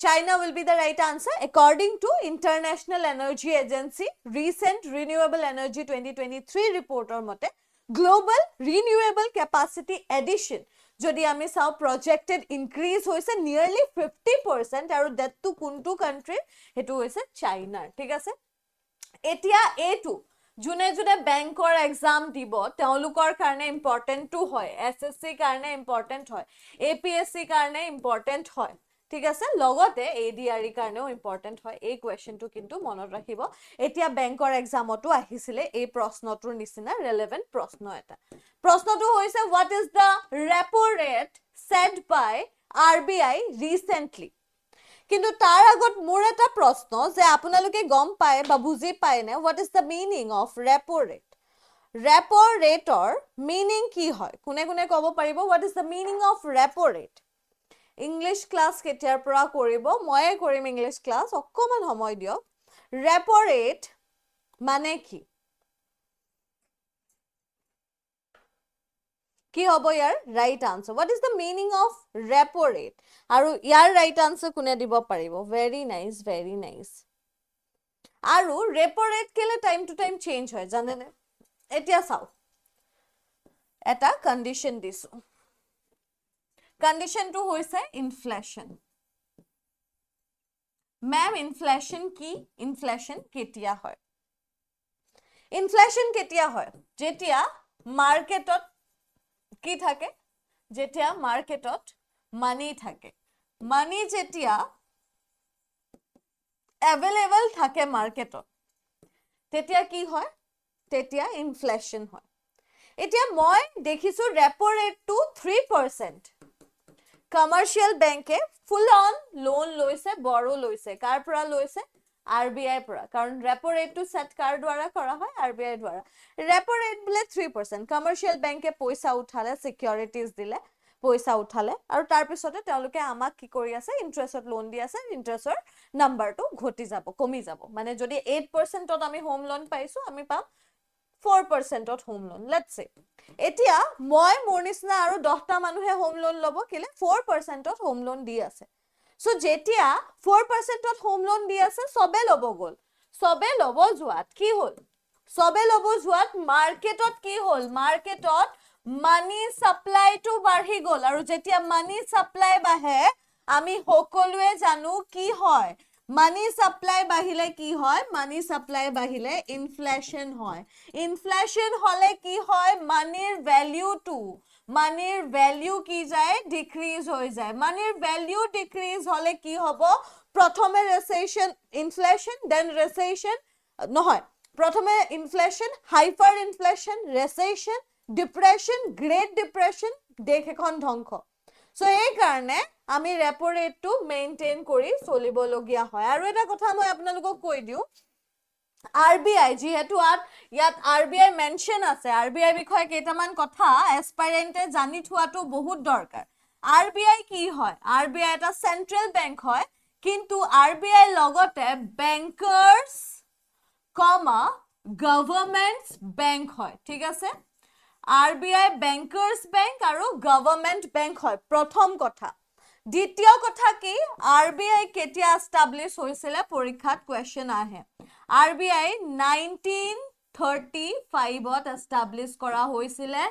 China will be the right answer according to international energy agency recent renewable energy twenty twenty three ৰিপৰ্টৰ মতে গ্ল'বেল ৰিনিউৱেবল কেপাচিটি এডিশ্যন যদি আমি চাওঁ প্ৰজেক্টেড ইনক্ৰিজ হৈছে নিয়েৰলি ফিফটি পাৰ্চেণ্ট আৰু ডেটটো কোনটো কাণ্ট্ৰিৰ সেইটো হৈছে চাইনাৰ ঠিক আছে? এতিয়া এইটো যোনে যোনে বেংকৰ এক্সাম দিব তেওঁলোকৰ কাৰণে ইম্পৰ্টেণ্টটো হয় এছ এছ চিৰ কাৰণে ইম্পৰ্টেণ্ট হয় এ পি এছ চিৰ কাৰণে ইম্পৰ্টেণ্ট হয় ঠিক আছে? লগতে এ ডি আৰ ই কাৰণেও ইম্পৰ্টেণ্ট হয় এই কুৱেশ্যনটো কিন্তু মনত ৰাখিব। এতিয়া বেংকৰ এক্সামতো আহিছিলে এই প্ৰশ্নটোৰ নিচিনা ৰেলেভেণ্ট প্ৰশ্ন এটা। প্ৰশ্নটো হৈছে what is the repo' rate set by R B I recently কিন্তু তাৰ আগত মোৰ এটা প্ৰশ্ন যে আপোনালোকে গম পায় বা বুজি পায়নে what is the meaning of repo' rate repo' ৰেটৰ meaning কি হয়? কোনে কোনে ক'ব পাৰিব? What is the meaning of repo' rate English class কেতিয়াৰ পৰা কৰিব? ময়ে কৰিম ইংলিছ ক্লাছ অকণমান সময় দিয়ক। ৰেপ' ৰেট মানে কি? কি হ'ব ইয়াৰ right answer what is the meaning of repo' rate আৰু ইয়াৰ ৰাইট আনচাৰ কোনে দিব পাৰিব? ভেৰি নাইচ ভেৰি নাইচ আৰু ৰেপ' ৰেট কেলে টাইম টু টাইম চেঞ্জ হয় জানেনে? এতিয়া চাওক। এটা কণ্ডিশ্যন দিছোঁ। কণ্ডিশ্যনটো হৈছে ইনফ্লেশ্যন মেম ইনফ্লেশ্যন কি? ইনফ্লেশ্যন কেতিয়া হয়? ইনফ্লেশ্যন কেতিয়া হয়? যেতিয়া মাৰ্কেটত কি থাকে যেতিয়া মাৰ্কেটত মানি থাকে। মানি যেতিয়া এভেইলেবল থাকে মাৰ্কেটত তেতিয়া কি হয়? তেতিয়া ইনফ্লেশ্যন হয়। এতিয়া মই দেখিছোঁ ৰেপ' ৰেটটো থ্ৰী পাৰ্চেণ্ট কমাৰ্চিয়েল বেংকে ফুল অন লোন লৈছে বড়ো লৈছে। কাৰ পৰা লৈছে? আৰ বি আইৰ পৰা। কাৰণ ৰেপ' ৰেটটো ছেট কাৰ দ্বাৰা কৰা হয়? আৰ বি আইৰ দ্বাৰা। ৰেপ' ৰেট বোলে থ্ৰী পাৰ্চেণ্ট কমাৰ্চিয়েল বেংকে পইচা উঠালে ছিকিউৰিটিজ দিলে পইচা উঠালে। আৰু তাৰপিছতে তেওঁলোকে আমাক কি কৰি আছে? ইণ্টাৰেষ্টত লোন দি আছে। ইণ্টাৰেষ্টৰ নাম্বাৰটো ঘটি যাব কমি যাব। মানে যদি এইট পাৰ্চেণ্টত আমি হোম লোন পাইছোঁ আমি পাম ফ'ৰ পাৰ্চেণ্টত হোম লোন লেটছ চে এতিয়া মই মোৰ নিচিনা আৰু দহটা মানুহে হোম লোন ল'ব। কেলে? ফ'ৰ পাৰ্চেণ্টত হোম লোন দি আছে। চ' যেতিয়া ফ'ৰ পাৰ্চেণ্টত হোম লোন দি আছে চবে ল'ব গ'ল। চবে ল'ব যোৱাত কি হ'ল? চবে ল'ব যোৱাত মাৰ্কেটত কি হ'ল? মাৰ্কেটত মানি চাপ্লাইটো বাঢ়ি গ'ল। আৰু যেতিয়া মানি চাপ্লাই বাঢ়ে আমি সকলোৱে জানো কি হয়। মানি চাপ্লাই বাঢ়িলে কি হয়? মানি চাপ্লাই বাঢ়িলে ইনফ্লেশ্যন হয়। ইনফ্লেশ্যন হ'লে কি হয়? মানিৰ ভেলিউটো মানিৰ ভেলিউ কি যায় ডিক্ৰিজ হৈ যায়। মানিৰ ভেলিউ ডিক্ৰিজ হ'লে কি হ'ব? প্ৰথমে ৰেচেশ্যন ইনফ্লেশ্যন দেন ৰেচেশ্যন নহয় প্ৰথমে inflation hyper inflation recession depression great depression দেশ এখন ধ্বংস। চ' এইকাৰণে আমি ৰেপ' ৰেটটো মেইনটেইন কৰি চলিবলগীয়া হয়। আৰু এটা কথা মই আপোনালোকক কৈ দিওঁ আৰ বি আই যিহেতু ইয়াত আৰ বি আই মেনশ্যন আছে। আৰ বি আইৰ বিষয়ে কেইটামান কথা এছপাইৰেণ্টে জানি থোৱাটো বহুত দৰকাৰ। আৰ বি আই কি হয়? আৰ বি আই এটা চেণ্ট্ৰেল বেংক হয় কিন্তু আৰ বি আইৰ লগতে বেংকাৰ্ছ কমা গভৰ্ণমেণ্ট বেংক হয়। ঠিক আছে? R B I bankers bank আৰু গভৰ্ণমেণ্ট বেংক হয়। প্ৰথম কথা। দ্বিতীয় কথা কি? আৰ বি আই কেতিয়া এষ্টাব্লিছ হৈছিলে? পৰীক্ষাত কুৱেশ্যন আহে। R B I nineteen thirty ফাইভত establish কৰা হৈছিলে।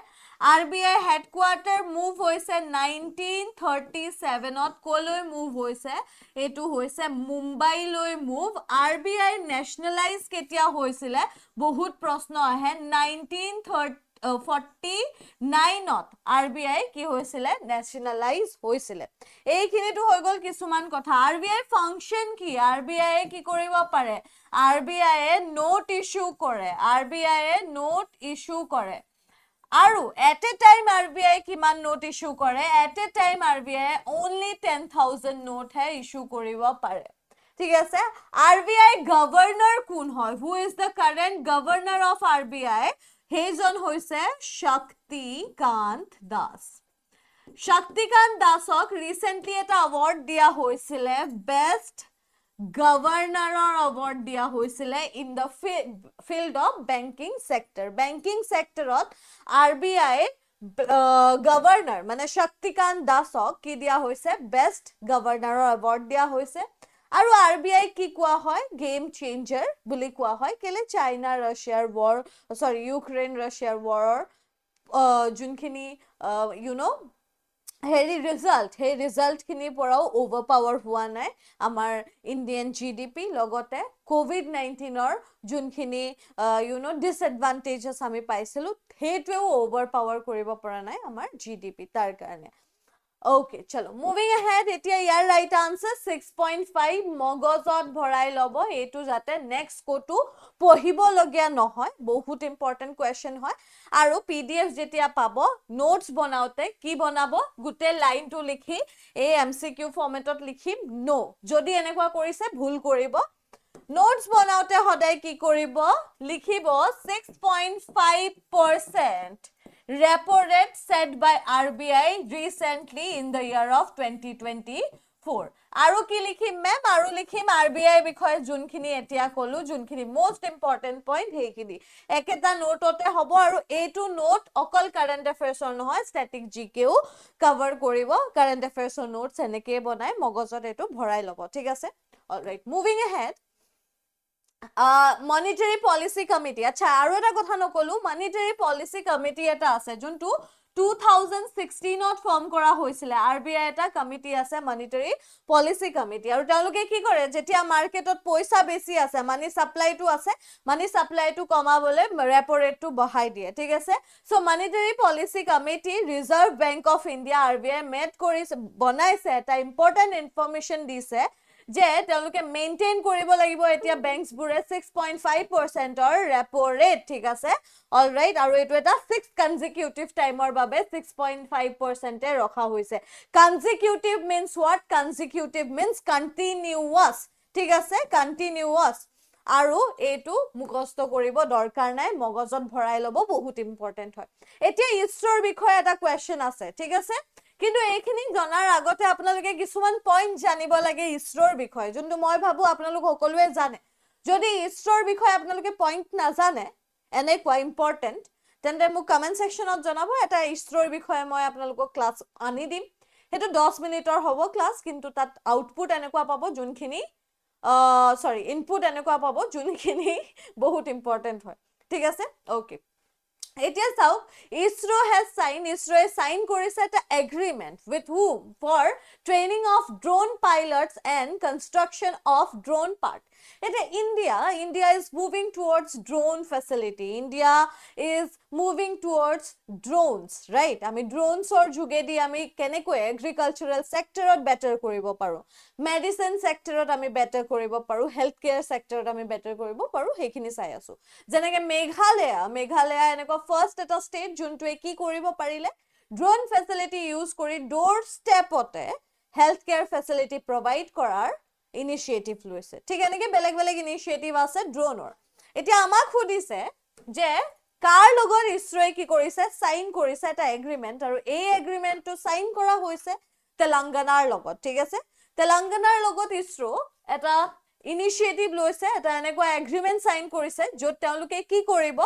R B I headquarter move হৈছে নাইনটিন থাৰ্টি ছেভেনত ক'লৈ মুভ হৈছে? এইটো হৈছে মুম্বাইলৈ move R B I nationalise কেতিয়া হৈছিলে? বহুত প্ৰশ্ন আহে। নাইনটিন থাৰ্টি ফৰ্টি নাইনত আৰ বি আই কি হৈছিলে? নেশ্যনেলাইজ হৈছিলে। এইখিনিতো হৈ গ'ল কিছুমান কথা। আৰ বি আই ফাংচন কি? আৰ বি আইয়ে কি কৰিব পাৰে? আৰ বি আইয়ে নোট ইছ্যু কৰে। আৰ বি আইয়ে নোট ইছ্যু কৰে। আৰু at a time R B I কিমান নোট ইছ্যু কৰে? At a time R B I only ten thousand নোটহে issue কৰিব পাৰে। ঠিক আছে? আৰ বি আই গভৰ্ণৰ কোন হয়? Who is the current governor of R B I সেইজন হৈছে শক্তিকান্ত দাস শক্তিকান্ত দাসক ৰিচেণ্টলি এটা এৱাৰ্ড দিয়া হৈছিলে বেষ্ট গভৰ্ণৰৰ এৱাৰ্ড দিয়া হৈছিলে in the field of banking sector banking ছেক্টৰত আৰ বি আই গভৰ্ণৰ মানে শক্তিকান্ত দাসক কি দিয়া হৈছে বেষ্ট গভৰ্ণৰৰ এৱাৰ্ড দিয়া হৈছে আৰু আৰ বি আই কি কোৱা হয়? গেম চেঞ্জাৰ বুলি কোৱা হয়। কেলে চাইনা ৰাছিয়াৰ ৱাৰ চৰি ইউক্ৰেইন ৰাছিয়াৰ ৱাৰৰ যোনখিনি ইউ ন' হেৰি ৰিজাল্ট সেই ৰিজাল্টখিনিৰ পৰাও অভাৰ পাৱাৰ হোৱা নাই আমাৰ ইণ্ডিয়ান জি ডি পি লগতে ক'ভিড নাইণ্টিনৰ যোনখিনি ইউ ন' ডিছএডভান্টেজেছ আমি পাইছিলোঁ সেইটোৱেও অভাৰ পাৱাৰ কৰিব পৰা নাই আমাৰ জি ডি পি তাৰ কাৰণে। অ'কে চলো মুভিং আহেড এতিয়া ইয়াৰ right answer six point five মগজত ভৰাই ল'ব। এইটো যাতে নেক্সট ক'তো পঢ়িবলগীয়া নহয় বহুত ইম্পৰ্টেণ্ট কুৱেশ্যন হয়। আৰু পি ডি এফ যেতিয়া পাব নোটছ বনাওঁতে কি বনাব? গোটেই লাইনটো লিখি এই এম চি কিউ ফৰ্মেটত লিখিম ন' যদি এনেকুৱা কৰিছে ভুল কৰিব। নোটছ বনাওঁতে সদায় কি কৰিব? লিখিব six point five percent repo rate set by RBI recently in the year of 2024. আৰু কি লিখিম মেম আৰু লিখিম আৰ বি আইৰ বিষয়ে যোনখিনি এতিয়া ক'লো যোনখিনি মষ্ট ইম্পৰ্টেণ্ট পইণ্ট সেইখিনি একেটা নোটতে হ'ব আৰু এইটো নোট অকল কাৰেণ্ট এফেয়াৰ্ছৰ নহয় ষ্টেটিক জি কেও কভাৰ কৰিব কাৰেণ্ট এফেয়াৰ্ছৰ নোটছ এনেকৈয়ে বনাই মগজত এইটো ভৰাই ল'ব ঠিক আছে all moving ahead monetary policy committee আচ্ছা আৰু এটা কথা নকলো মনিটাৰী পলিচি কমিটি এটা আছে যোনটো টু থাউজেণ্ড ছিক্সটিনত ফৰ্ম কৰা হৈছিলে আৰ বি আই এটা কমিটি আছে মনিটাৰী পলিচি কমিটি আৰু তেওঁলোকে কি কৰে যেতিয়া মাৰ্কেটত পইচা বেছি আছে মানি চাপ্লাইটো আছে মানি চাপ্লাইটো কমাবলৈ ৰেপ' ৰেটটো বঢ়াই দিয়ে ঠিক আছে? So' monetary policy committee reserve bank of India R B I made কৰিছে বনাইছে এটা ইম্পৰ্টেণ্ট ইনফৰ্মেশ্যন দিছে যে তেওঁলোকে মেইনটেইন কৰিব লাগিব এতিয়া বেংকছবোৰে ছিক্স পইণ্ট ফাইভ পাৰ্চেণ্টৰ ৰেপ' ৰেট ঠিক আছে? অল ৰাইট আৰু এইটো এটা ছিক্স কনজিকিউটিভ টাইমৰ বাবে ছিক্স পইণ্ট ফাইভ পাৰ্চেণ্টে ৰখা হৈছে। Consecutive means what consecutive means continuous ঠিক আছে? কণ্টিনিউৱাছ আৰু এইটো মুখস্থ কৰিব দৰকাৰ নাই মগজত ভৰাই ল'ব বহুত ইম্পৰ্টেণ্ট হয়। এতিয়া ইছৰৰ বিষয়ে এটা কুৱেশ্যন আছে ঠিক আছে? কিন্তু এইখিনি জনাৰ আগতে আপোনালোকে কিছুমান পইণ্ট জানিব লাগে ইছৰৰ বিষয়ে যোনটো মই ভাবোঁ আপোনালোক সকলোৱে জানে। যদি ইছৰৰ বিষয়ে আপোনালোকে পইণ্ট নাজানে এনেকুৱা ইম্পৰ্টেণ্ট তেন্তে মোক কমেণ্ট ছেকশ্যনত জনাব এটা ইছৰৰ বিষয়ে মই আপোনালোকক ক্লাছ আনি দিম। সেইটো দহ মিনিটৰ হ'ব ক্লাছ কিন্তু তাত আউটপুট এনেকুৱা পাব যোনখিনি চৰি ইনপুট এনেকুৱা পাব যোনখিনি বহুত ইম্পৰ্টেণ্ট হয়। ঠিক আছে? অ'কে এতিয়া চাওক ইছৰ হেজ চাইন ইছৰ'য়ে চাইন কৰিছে এটা agreement with hmm for training of drone pilots and construction of drone port এতিয়া India India is moving towards drone facility India is moving towards drones right আমি ড্ৰোনছৰ যোগেদি আমি কেনেকৈ এগ্ৰিকালচাৰেল ছেক্টৰত বেটাৰ কৰিব পাৰোঁ মেডিচিন ছেক্টৰত আমি বেটাৰ কৰিব পাৰোঁ হেল্থ কেয়াৰ ছেক্টৰত আমি বেটাৰ কৰিব পাৰোঁ সেইখিনি চাই আছোঁ যেনেকৈ মেঘালয়া মেঘালয়া এনেকুৱা ফাৰ্ষ্ট এটা ষ্টেট যোনটোৱে কি কৰিব পাৰিলে ড্ৰোন ফেচিলিটি ইউজ কৰি ড'ৰ ষ্টেপতে হেল্থ কেয়াৰ ফেচিলিটি প্ৰভাইড কৰাৰ ইনিচিয়েটিভ লৈছে। ঠিক এনেকৈ বেলেগ বেলেগ ইনিচিয়েটিভ আছে ড্ৰোনৰ এতিয়া আমাক সুধিছে যে কাৰ লগত ইছৰ'য়ে কি কৰিছে চাইন কৰিছে এটা এগ্ৰিমেণ্ট আৰু এই এগ্ৰিমেণ্টটো চাইন কৰা হৈছে তেলেংগানাৰ লগত ঠিক আছে? তেলেংগানাৰ লগত ইছৰ' এটা ইনিচিয়েটিভ লৈছে এটা এনেকুৱা এগ্ৰিমেণ্ট চাইন কৰিছে য'ত তেওঁলোকে কি কৰিব?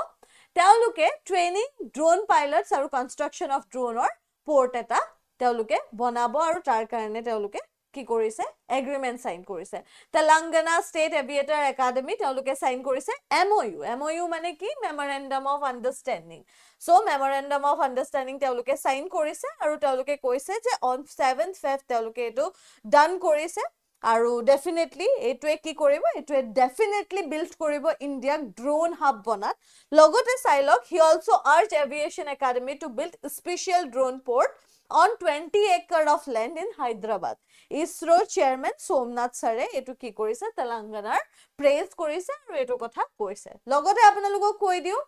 তেওঁলোকে ট্ৰেইনিং ড্ৰোন পাইলটছ আৰু কনষ্ট্ৰাকশ্যন অফ ড্ৰোনৰ পৰ্ট এটা তেওঁলোকে বনাব আৰু তাৰ কাৰণে তেওঁলোকে কি কৰিছে? এগ্ৰিমেণ্ট চাইন কৰিছে। তেলেংগানা ষ্টেট এভিয়েটাৰ একাডেমি তেওঁলোকে চাইন কৰিছে M O' U M O' U মানে কি? Memorandum of understanding so' memorandum of understanding তেওঁলোকে চাইন কৰিছে আৰু তেওঁলোকে কৈছে যে অন ছেভেন ফেভ তেওঁলোকে এইটো ডান কৰিছে। আৰু ডেফিনেটলি এইটোৱে কি কৰিব? এইটোৱে ডেফিনেটলি বিল্ড কৰিব ইণ্ডিয়াক ড্ৰোন হাব বনাত। লগতে চাই লওক he also' urge aviation academy to build special drone port on twenty acre of land in Hyderabad ইছৰ'ৰ চেয়াৰমেন সোমনাথ ছাৰে এইটো কি কৰিছে? তেলেংগানাৰ প্ৰেজ কৰিছে আৰু এইটো কথা কৈছে। লগতে আপোনালোকক কৈ দিওঁ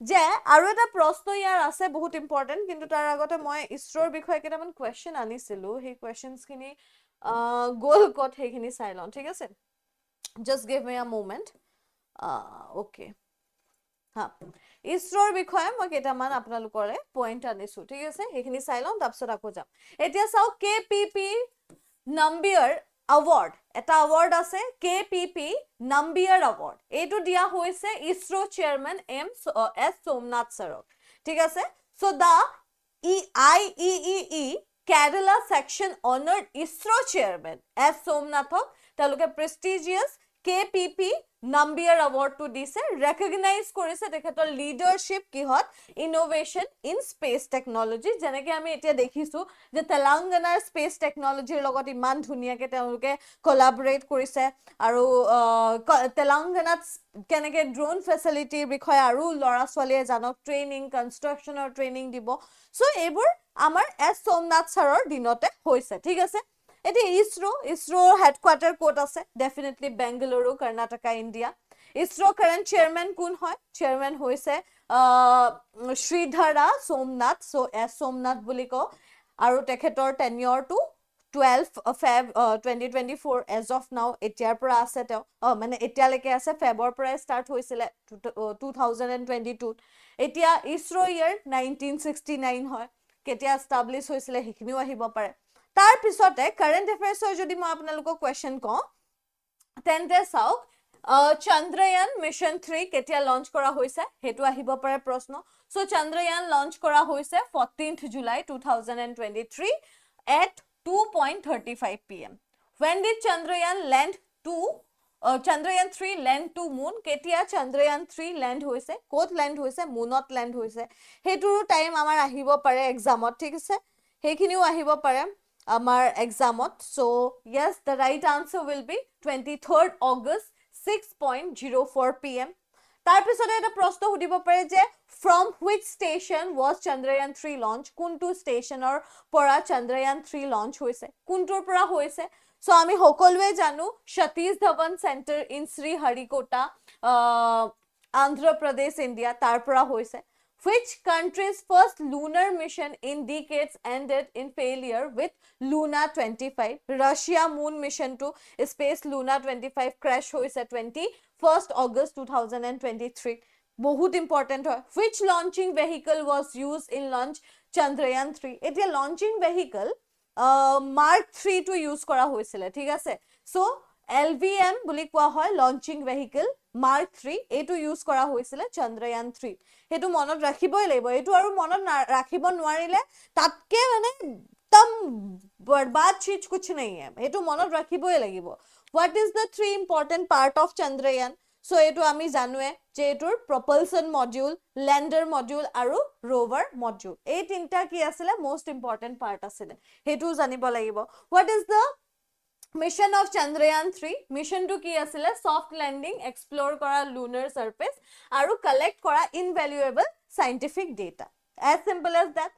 যে আৰু এটা প্ৰশ্ন ইয়াৰ আছে বহুত ইম্পৰ্টেণ্ট কিন্তু তাৰ আগতে মই ইছৰ'ৰ বিষয়ে কেইটামান কুৱেশ্যন আনিছিলোঁ। সেই কুৱেশ্যনছখিনি গ'ল ক'ত সেইখিনি চাই লওঁ। ঠিক আছে? Just give me a moment okay ইছৰ'ৰ বিষয়ে মই কেইটামান আপোনালোকৰে পইণ্ট আনিছোঁ ঠিক আছে? সেইখিনি চাই লওঁ তাৰপিছত আকৌ যাম। এতিয়া চাওক K P P Nambiar award এটা আৱাৰ্ড আছে K P P Nambiar award এইটো দিয়া হৈছে ISRO' chairman M S Somnath ছাৰক ঠিক আছে? So' the E I E E E Kerala section honoured ISRO' chairman S সোমনাথক তেওঁলোকে prestigious K P P Nambiar এৱাৰ্ডটো দিছে ৰেকগনাইজ কৰিছে তেখেতৰ লিডাৰশ্বিপ কিহত? ইন'ভেশ্যন ইন স্পেচ টেকনলজি যেনেকৈ আমি এতিয়া দেখিছোঁ যে তেলেংগানাৰ স্পেচ টেকনলজিৰ লগত ইমান ধুনীয়াকৈ তেওঁলোকে কলাবৰেট কৰিছে আৰু তেলেংগানাত কেনেকৈ ড্ৰোন ফেচিলিটিৰ বিষয়ে আৰু ল'ৰা ছোৱালীয়ে জানক ট্ৰেইনিং কনষ্ট্ৰাকশ্যনৰ ট্ৰেইনিং দিব। চ' এইবোৰ আমাৰ এছ সোমনাথ ছাৰৰ দিনতে হৈছে ঠিক আছে? এতিয়া ইছৰ' ইছৰ'ৰ হেডকোৱাৰ্টাৰ ক'ত আছে? Definitely Bengaluru Karnataka India ISRO' current chairman কোন হয়? চেয়াৰমেন হৈছে শ্ৰীধৰা সোমনাথ চ' এছ সোমনাথ বুলি কওঁ। আৰু তেখেতৰ টেনিয়ৰটো twelve Feb twenty twenty four as of now এতিয়াৰ পৰা আছে তেওঁ। মানে এতিয়ালৈকে আছে ফেবৰ পৰাই ষ্টাৰ্ট হৈছিলে টু থাউজেণ্ড এণ্ড টুৱেণ্টি টুত এতিয়া ISRO' year nineteen sixty nine হয়। কেতিয়া এষ্টাব্লিছ হৈছিলে সেইখিনিও আহিব পাৰে। তাৰ পিছতে কাৰেণ্ট এফেয়াৰ্ছৰ যদি মই আপোনালোকক কুৱেশ্যন কওঁ তেন্তে চাওক চন্দ্ৰয়ান মিছন থ্ৰী কেতিয়া লঞ্চ কৰা হৈছে সেইটো আহিব পাৰে প্ৰশ্ন। চ' চন্দ্ৰয়ান লঞ্চ কৰা হৈছে fourteenth July two thousand and twenty three at two point thirty five P M when did Chandrayaan three land to moon কেতিয়া চন্দ্ৰয়ান থ্ৰী লেণ্ড হৈছে? ক'ত লেণ্ড হৈছে? মুনত লেণ্ড হৈছে। সেইটোৰো টাইম আমাৰ আহিব পাৰে এক্সামত ঠিক আছে? সেইখিনিও আহিব পাৰে। আমাৰ এক্সামত so' yes the right answer will be twenty third August six point zero' four P M তাৰপিছতে এটা প্ৰশ্ন সুধিব পাৰে যে from which station was Chandrayaan three launch কোনটো ষ্টেচনৰ পৰা চন্দ্ৰয়ান থ্ৰী লঞ্চ হৈছে? কোনটোৰ পৰা হৈছে? চ' আমি সকলোৱে জানো Satish Dhawan centre in Sriharikota Andhra Pradesh India তাৰ পৰা হৈছে। which country's first lunar mission in decades ended in failure with Luna 25? Russia moon mission to space Luna 25 crash hoise 21st August 2023. বহুত ইম্পৰ্টেণ্ট হয় which launching vehicle was use in launch Chandrayaan three এতিয়া launching vehicle mark থ্ৰীটো use কৰা হৈছিলে ঠিক আছে চ' L V M বুলি কোৱা হয় লঞ্চিং ভেহিকল মাৰ্ক থ্ৰী এইটো ইউজ কৰা হৈছিলে চন্দ্ৰয়ান থ্ৰী সেইটো মনত ৰাখিবই লাগিব। এইটো আৰু মনত ৰাখিব নোৱাৰিলে তাতকে মানে একদম বৰবাদ চিজ কুছ নাই সেইটো মনত ৰাখিবই লাগিব। What is the three important part of Chandrayaan? So' এইটো আমি জানোৱে যে এইটোৰ প্ৰপালচন মডিউল লেণ্ডাৰ মডিউল আৰু ৰ'ভাৰ মডিউল এই তিনিটা কি আছিলে? মষ্ট ইম্পৰ্টেণ্ট পাৰ্ট আছিলে। সেইটোও জানিব লাগিব। What is the mission of Chandrayaan three মিছনটো কি আছিলে? ছফ্ট লেণ্ডিং এক্সপ্ল'ৰ কৰা লুনাৰ ছাৰ্ফেচ আৰু কালেক্ট কৰা invaluable scientific data as simple as that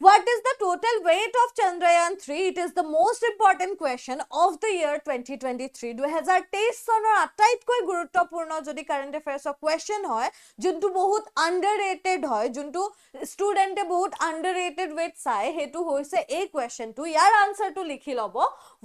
What is the total weight of Chandrayaan 3? It is the most important question of the year 2023. 2023 চনৰ আটাইতকৈ গুৰুত্বপূৰ্ণ যদি current এফেয়াৰ্ছৰ question হয় যোনটো বহুত আণ্ডাৰ ৰেটেড হয় যোনটো ষ্টুডেণ্টে বহুত আণ্ডাৰ ৰেটেড ৱেট চাই সেইটো হৈছে এই কুৱেশ্যনটো ইয়াৰ আনচাৰটো লিখি ল'ব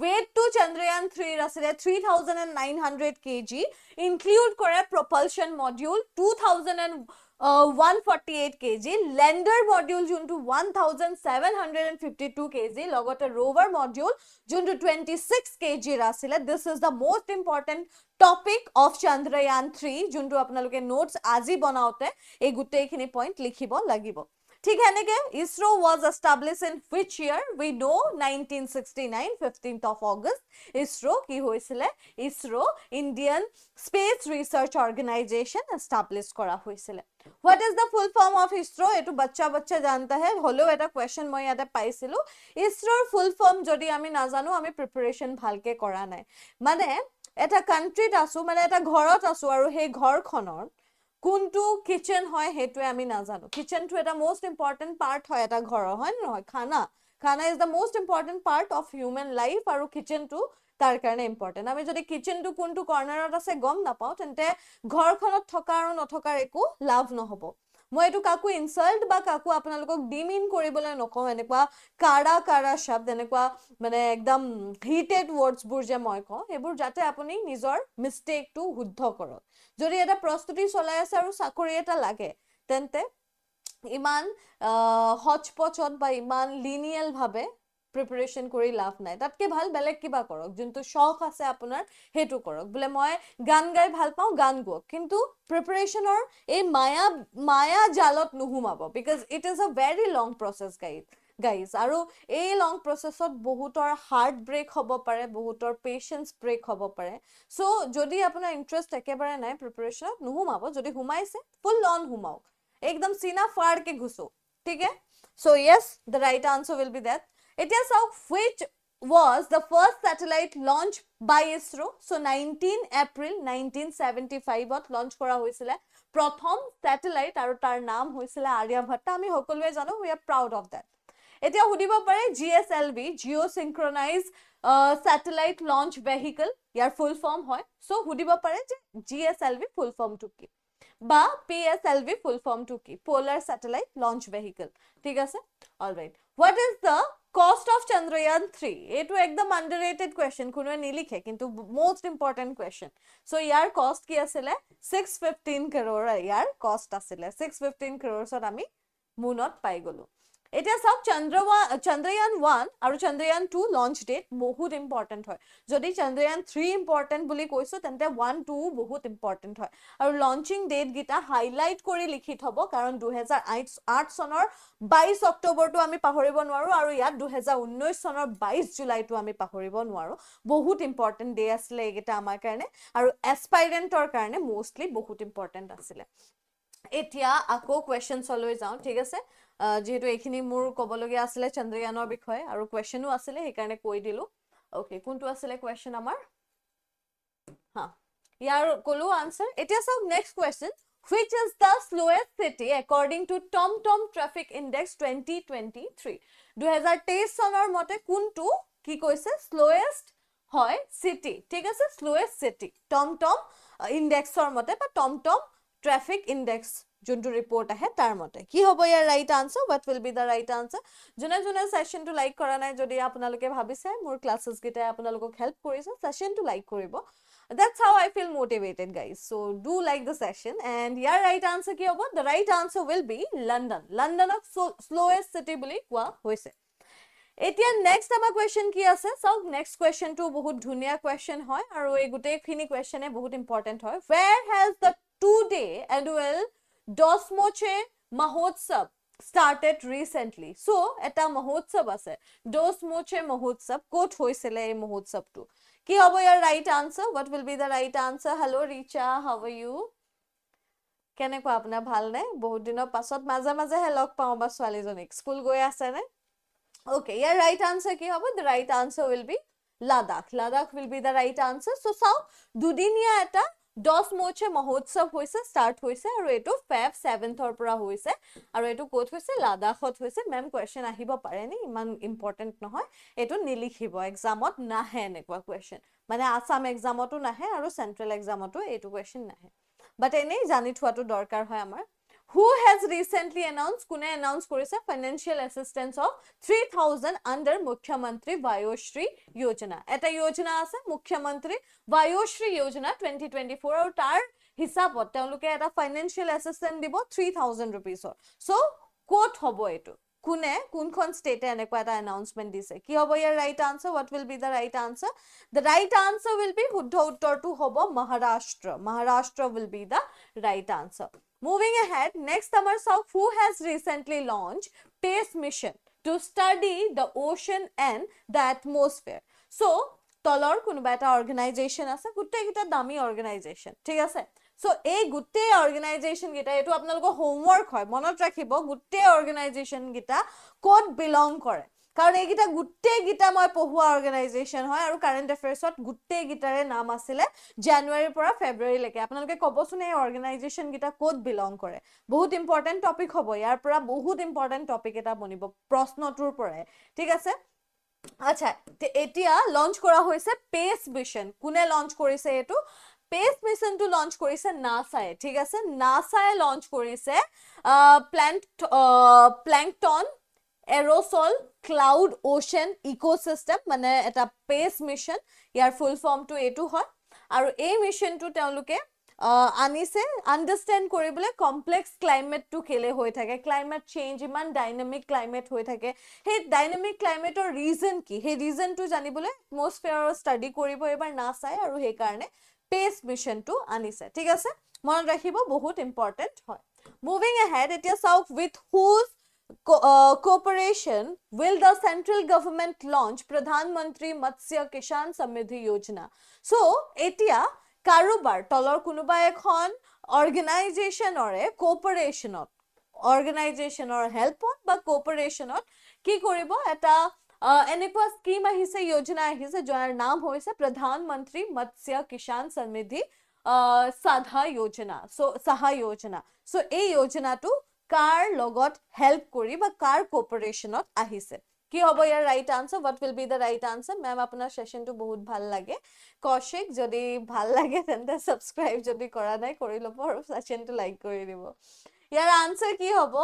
ৱেটটো চন্দ্ৰয়ান থ্ৰীৰ আছিলে three thousand and nine hundred K G include কৰে propulsion module two thousand and one forty eight K G lander module যোনটো one thousand seven hundred and fifty two K G লগতে ৰ'ভাৰ মডিউল যোনটো twenty six K আছিলে this is the most important topic of Chandrayaan three যোনটো আপোনালোকে notes আজি বনাওঁতে এই গোটেইখিনি পইণ্ট লিখিব লাগিব ঠিক সেনেকে ISRO' was establish in which year we know' nineteen sixty nine fifteenth of August ISRO' কি হৈছিলে ISRO' Indian space research organisation establish কৰা হৈছিলে what is the full form of ISRO' এইটো বাচ্চা বাচ্চা জানতা হে হ'লেও এটা কুৱেশ্যন মই ইয়াতে পাইছিলোঁ ইছৰ'ৰ ফুল ফৰ্ম যদি আমি নাজানো আমি প্ৰিপেৰেশ্যন ভালকে কৰা নাই মানে এটা কাণ্ট্ৰিত আছো মানে এটা ঘৰত আছো আৰু সেই ঘৰখনৰ কোনটো কিচেন হয় সেইটোৱে আমি নাজানো কিচেনটো এটা মষ্ট ইম্পৰ্টেণ্ট পাৰ্ট হয় এটা ঘৰৰ হয় নে নহয় khana khana is the most important part of human life আৰু কিচেনটো তাৰ কাৰণে ইম্পৰ্টেণ্ট আমি যদি কিচেনটো কোনটো কৰ্ণাৰত আছে গম নাপাওঁ তেন্তে ঘৰখনত থকা আৰু নথকাৰ একো লাভ নহ'ব। মই এইটো কাকো ইনচাল্ট বা কাকো আপোনালোকক ডিমিন কৰিবলৈ নকওঁ এনেকুৱা কাৰা কাৰা শব্দ এনেকুৱা মানে একদম হিটেড ৱৰ্ডছবোৰ যে মই কওঁ সেইবোৰ যাতে আপুনি নিজৰ মিষ্টেকটো শুদ্ধ কৰক। যদি এটা প্ৰস্তুতি চলাই আছে আৰু চাকৰি এটা লাগে তেন্তে ইমান হচপচত বা ইমান লিনিয়েলভাৱে প্ৰিপেৰেশ্যন কৰি লাভ নাই। তাতকৈ ভাল বেলেগ কিবা কৰক যোনটো চখ আছে আপোনাৰ সেইটো কৰক। বোলে মই গান গাই ভাল পাওঁ গান গাওক কিন্তু প্ৰিপেৰেশ্যনৰ এই মায়া মায়া জালত নোসোমাব because it is a very long process guide guys আৰু এই লং প্ৰচেছত বহুতৰ হাৰ্ট ব্ৰেক হ'ব পাৰে বহুতৰ পেচেঞ্চ ব্ৰেক হ'ব পাৰে। চ' যদি আপোনাৰ ইণ্টাৰেষ্ট একেবাৰে নাই প্ৰিপেৰেশ্যনত নোসোমাব। যদি সোমাইছে ফুল অন সোমাওক। একদম চিনা ফাৰকে ঘুচো ঠিক? So' yes the right answer will be that এতিয়া চাওক which was the first satellite launched by ISRO. So 19 April 1975 ত launch কৰা হৈছিলে। প্ৰথম satellite আৰু তাৰ নাম হৈছিলে আৰ্যভট্টা আমি সকলোৱে জানো we are proud of that. এতিয়া সুধিব পাৰে G S L V geo' synchronize satellite launch ইয়াৰ ফুল ফৰ্ম হয়। চ' সুধিব পাৰে যে G S L V full ফৰ্মটো কি? বা P S L V full ফৰ্মটো কি? পলাৰ ছেটেলাইট লঞ্চ ভেহিকল ঠিক আছে? What is the cost of Chandrayaan three এইটো একদম আণ্ডাৰ ৰেটেড কুৱেশ্যন কোনোৱে নিলিখে কিন্তু মষ্ট ইম্পৰ্টেণ্ট কুৱেশ্যন চ' ইয়াৰ কষ্ট কি আছিলে ছিক্স ফিফটিন ক্ৰ'ৰ ইয়াৰ কষ্ট আছিলে ছিক্স ফিফটিন ক্ৰ'ৰ্ছত আমি মুনত পাই গ'লোঁ এতিয়া চাওক চন্দ্ৰৱান চন্দ্ৰয়ান ওৱান আৰু চন্দ্ৰয়ান টু লঞ্চ ডেট বহুত ইম্পৰ্টেণ্ট হয়। যদি চন্দ্ৰয়ান থ্ৰী ইম্পৰ্টেণ্ট বুলি কৈছোঁ তেন্তে ওৱান টু বহুত ইম্পৰ্টেণ্ট হয়। আৰু লঞ্চিং ডেটকেইটা হাইলাইট কৰি লিখি থ'ব কাৰণ দুহেজাৰ আঠ আঠ চনৰ বাইছ অক্টোবৰটো আমি পাহৰিব নোৱাৰোঁ আৰু ইয়াত দুহেজাৰ ঊনৈছ চনৰ বাইছ জুলাইটো আমি পাহৰিব নোৱাৰোঁ। বহুত ইম্পৰ্টেণ্ট ডে আছিলে এইকেইটা আমাৰ কাৰণে আৰু এছপাইৰেণ্টৰ কাৰণে মষ্টলি বহুত ইম্পৰ্টেণ্ট আছিলে। এতিয়া আকৌ কুৱেশ্যনছলৈ যাওঁ ঠিক আছে? যিহেতু এইখিনি মোৰ ক'বলগীয়া আছিলে চন্দ্ৰয়ানৰ বিষয়ে আৰু কুৱেশ্যনো আছিলে সেইকাৰণে কৈ দিলোঁ। অ'কে কোনটো আছিলে কুৱেশ্যন আমাৰ? হা ইয়াৰ ক'লো আনচাৰ এতিয়া চাওক next question which is the slowest city according to TomTom Traffic Index 2023 2023 চনৰ মতে কোনটো কি কৈছে? Slowest হয় city ঠিক আছে slowest city TomTom ইণ্ডেক্সৰ মতে বা TomTom Traffic Index যোনটো ৰিপৰ্ট আহে তাৰ মতে কি হ'ব ইয়াৰ right answer what will be the right answer যোনে যোনে ছেশ্যনটো লাইক কৰা নাই যদি আপোনালোকে ভাবিছে মোৰ ক্লাছেছকেইটাই আপোনালোকক হেল্প কৰিছে ছেশ্যনটো লাইক কৰিব That's how I feel motivated, guys. So do like the session. And your right answer কি হ'ব? Right answer will be London. London of slowest city বুলি কোৱা হৈছে। এতিয়া নেক্সট আমাৰ কুৱেশ্যন কি আছে চাওক নেক্সট কুৱেশ্যনটো বহুত ধুনীয়া কুৱেশ্যন হয় আৰু এই গোটেইখিনি কুৱেশ্যনে বহুত ইম্পৰ্টেণ্ট হয় where has the two day annual Dosmoche Mahotsav started recently so এটা মহোৎসৱ আছে। ডছমোচে মহোৎসৱ ক'ত হৈছিলে এই মহোৎসৱটো? কি হ'ব ইয়াৰ right answer what will be the right answer hello' Richa how are you কেনেকুৱা আপোনাৰ ভালনে? বহুত দিনৰ পাছত মাজে মাজেহে লগ পাওঁ বা ছোৱালীজনীক। স্কুল গৈ আছেনে? অ'কে ইয়াৰ ৰাইট আনচাৰ কি হ'ব? The right answer will be Ladakh Ladakh will be the right answer so' চাওক দুদিনীয়া এটা দহ মৌচে মহোৎসৱ হৈছে ষ্টাৰ্ট হৈছে আৰু এইটো ফেব ছেভেন্থৰ পৰা হৈছে। আৰু এইটো ক'ত হৈছে? লাডাখত হৈছে। মেম কুৱেশ্যন আহিব পাৰেনে ইমান ইম্পৰ্টেণ্ট নহয়। এইটো নিলিখিব। এক্সামত নাহে এনেকুৱা কুৱেশ্যন মানে আছাম এক্সামতো নাহে আৰু চেণ্ট্ৰেল এক্সামতো এইটো কুৱেশ্যন নাহে। বাট এনেই জানি থোৱাটো দৰকাৰ হয় আমাৰ। হু হেজ ৰিচেণ্টলি এনাউন্স কোনে এনাউন্স কৰিছে financial assistance of three thousand under Mukhyamantri Vayoshri Yojana এটা যোজনা আছে Mukhyamantri Vayoshri Yojana twenty twenty four আৰু তাৰ হিচাপত তেওঁলোকে এটা ফাইনেন্সিয়েল এছিষ্টেণ্ট দিব থ্ৰী থাউজেণ্ড ৰুপিজৰ চ' ক'ত হ'ব এইটো কোনে কোনখন ষ্টেটে এনেকুৱা এটা এনাউন্সমেণ্ট দিছে কি হ'ব ইয়াৰ right answer what will be the right answer the right answer will be শুদ্ধ উত্তৰটো হ'ব Maharashtra Maharashtra will be the right answer চাওক who has recently launch PACE mission to study the ocean and the atmosphere so' তলৰ কোনোবা এটা organisation আছে গোটেইকেইটা দামী অৰ্গেনাইজেশ্যন ঠিক আছে? চ' এই গোটেই অৰ্গেনাইজেশ্যন কেইটা এইটো আপোনালোকৰ হোমৱৰ্ক হয় মনত ৰাখিব গোটেই অৰ্গেনাইজেশ্যন কেইটা ক'ত বিলং কৰে। কাৰণ এইকেইটা গোটেইকেইটা মই পঢ়োৱা অৰ্গেনাইজেশ্যন হয় আৰু কাৰেণ্ট এফেয়াৰ্ছত গোটেইকেইটাৰে নাম আছিলে জানুৱাৰীৰ পৰা ফেব্ৰুৱাৰীলৈকে। আপোনালোকে ক'বচোন এই অৰ্গেনাইজেশ্যন কেইটা ক'ত বিলং কৰে? বহুত ইম্পৰ্টেণ্ট টপিক হ'ব। ইয়াৰ পৰা বহুত ইম্পৰ্টেণ্ট টপিক এটা বনিব প্ৰশ্নটোৰ পৰাই। ঠিক আছে? আচ্ছা এতিয়া লঞ্চ কৰা হৈছে পেচ মিছন কোনে লঞ্চ কৰিছে এইটো? পেচ মিছনটো লঞ্চ কৰিছে নাছাই ঠিক আছে? নাছাই লঞ্চ কৰিছে plant plankton aerosol cloud ocean ecosystem মানে এটা পেচ মিছন ইয়াৰ ফুল ফৰ্মটো এইটো হয়। আৰু এই মিছনটো তেওঁলোকে আনিছে আণ্ডাৰষ্টেণ্ড কৰিবলৈ কমপ্লেক্স ক্লাইমেটটো কেলে হৈ থাকে ক্লাইমেট চেঞ্জ ইমান ডাইনামিক ক্লাইমেট হৈ থাকে। সেই ডাইনামিক ক্লাইমেটৰ ৰিজন কি? সেই ৰিজনটো জানিবলৈ এটমছফেয়াৰৰ ষ্টাডি কৰিব এইবাৰ নাচায় আৰু সেইকাৰণে পেচ মিছনটো আনিছে। ঠিক আছে? মনত ৰাখিব বহুত ইম্পৰ্টেণ্ট হয়। মুভিং এহেড এতিয়া চাওক with whose cooperation will the central government launch Pradhan Mantri Matsya Kishan Samriddhi Yojana. So, এতিয়া কাৰোবাৰ তলৰ কোনোবা এখন অৰ্গেনাইজেশ্যনৰে কপাৰেশ্যনত অৰ্গেনাইজেশ্যনৰ হেল্পত বা কপাৰেশ্যনত কি কৰিব এটা এনেকুৱা স্কিম আহিছে যোজনা আহিছে যাৰ নাম হৈছে প্ৰধানমন্ত্ৰী মৎস্য কিষাণ সমৃদ্ধি সাধা যোজনা চ' সাহা যোজনা চ' এই যোজনাটো কাৰ লগত হেল্প কৰি বা কাৰ কপাৰেশ্যনত আহিছে? কি হ'ব ইয়াৰ right answer what will be the right answer ma'am আপোনাৰ ছেশ্যনটো বহুত ভাল লাগে। কৌশিক যদি ভাল লাগে তেন্তে ছাবস্ক্ৰাইব যদি কৰা নাই কৰি ল'ব আৰু ছেশ্যনটো লাইক কৰি দিব। ইয়াৰ আনচাৰ কি হ'ব?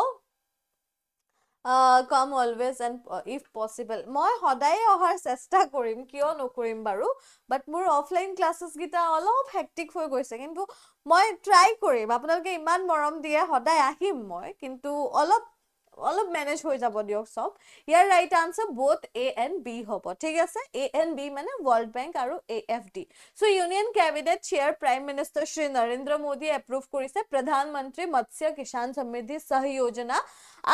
কাম অলৱেজ এণ্ড ইফ পচিবল মই সদায়ে অহাৰ চেষ্টা কৰিম কিয় নকৰিম বাৰু? বাট মোৰ অফলাইন ক্লাছেছকেইটা অলপ হেক্টিক হৈ গৈছে কিন্তু মই ট্ৰাই কৰিম। আপোনালোকে ইমান মৰম দিয়ে সদায় আহিম মই কিন্তু অলপ অলপ মেনেজ হৈ যাব দিয়ক চব। ইয়াৰ right answer both A and B হ'ব। ঠিক আছে? এ এণ্ড বি মানে ৱৰ্ল্ড বেংক আৰু A F D so' union cabinet chair prime minister Shri Narendra মোদীয়ে এপ্ৰুভ কৰিছে প্ৰধানমন্ত্ৰী মৎস্য কিষাণ সমৃদ্ধি সহ যোজনা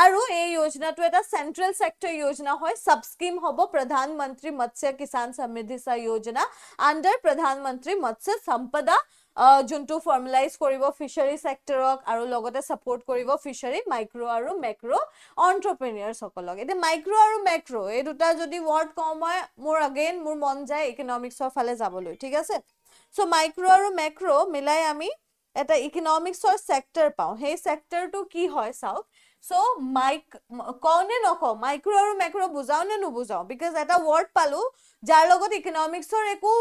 আৰু এই যোজনাটো এটা চেণ্ট্ৰেল ছেক্টৰ যোজনা হয়। চাব স্কিম হ'ব প্ৰধানমন্ত্ৰী মৎস্য কিষাণ সমৃদ্ধি সহ যোজনা আণ্ডাৰ প্ৰধানমন্ত্ৰী মৎস্য সম্পদা যোনটো ফৰ্মেলাইজ কৰিব ফিচাৰী ছেক্টৰক আৰু লগতে ছাপৰ্ট কৰিব ফিচাৰী মাইক্ৰ' আৰু মেক্ৰ' অন্টাৰপ্ৰিনিয়াৰ্ছসকলক এতিয়া মাইক্ৰ' আৰু মেক্ৰ' এই দুটা যদি ৱৰ্ড কওঁ মই মোৰ আগেইন মোৰ মন যায় ইকনমিক্সৰ ফালে যাবলৈ ঠিক আছে? চ' মাইক্ৰ' আৰু মেক্ৰ' মিলাই আমি এটা ইকনমিক্সৰ ছেক্টৰ পাওঁ। সেই ছেক্টৰটো কি হয় চাওক? চ' মাইক কওঁ নে নকওঁ? মাইক্ৰ' আৰু মেক্ৰ' বুজাওঁ নে নুবুজাওঁ? বিকজ এটা ৱৰ্ড পালোঁ যাৰ লগত ইকনমিক্সৰ একো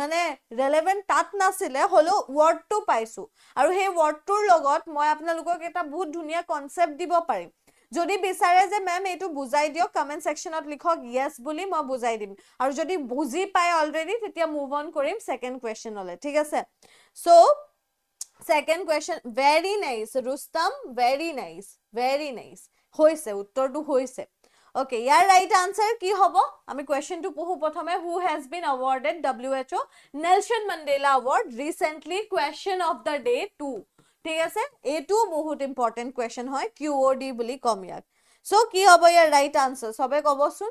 মানে ৰেলেভেণ্ট তাত নাছিলে হ'লেও ৱৰ্ডটো পাইছোঁ। আৰু সেই ৱৰ্ডটোৰ লগত মই আপোনালোকক এটা বহুত ধুনীয়া কনচেপ্ট দিব পাৰিম। যদি বিচাৰে যে মেম এইটো বুজাই দিয়ক কমেণ্ট ছেকশ্যনত লিখক য়েছ বুলি মই বুজাই দিম। আৰু যদি বুজি পায় অলৰেডি তেতিয়া মুভ অন কৰিম ছেকেণ্ড কুৱেশ্যনলৈ ঠিক আছে? So' second question very nice Rustam very nice very nice হৈছে উত্তৰটো হৈছে। অ'কে ইয়াৰ ৰাইট আনচাৰ কি হ'ব? আমি কুৱেশ্যনটো পঢ়ো প্ৰথমে who has been awarded W H O' Nelson Mandela award recently question of the day two ঠিক আছে? এইটোও বহুত ইম্পৰ্টেণ্ট কুৱেশ্যন হয় কিউ অ' ডি বুলি ক'ম ইয়াক। চ' কি হ'ব ইয়াৰ ৰাইট আনচাৰ চবে ক'বচোন।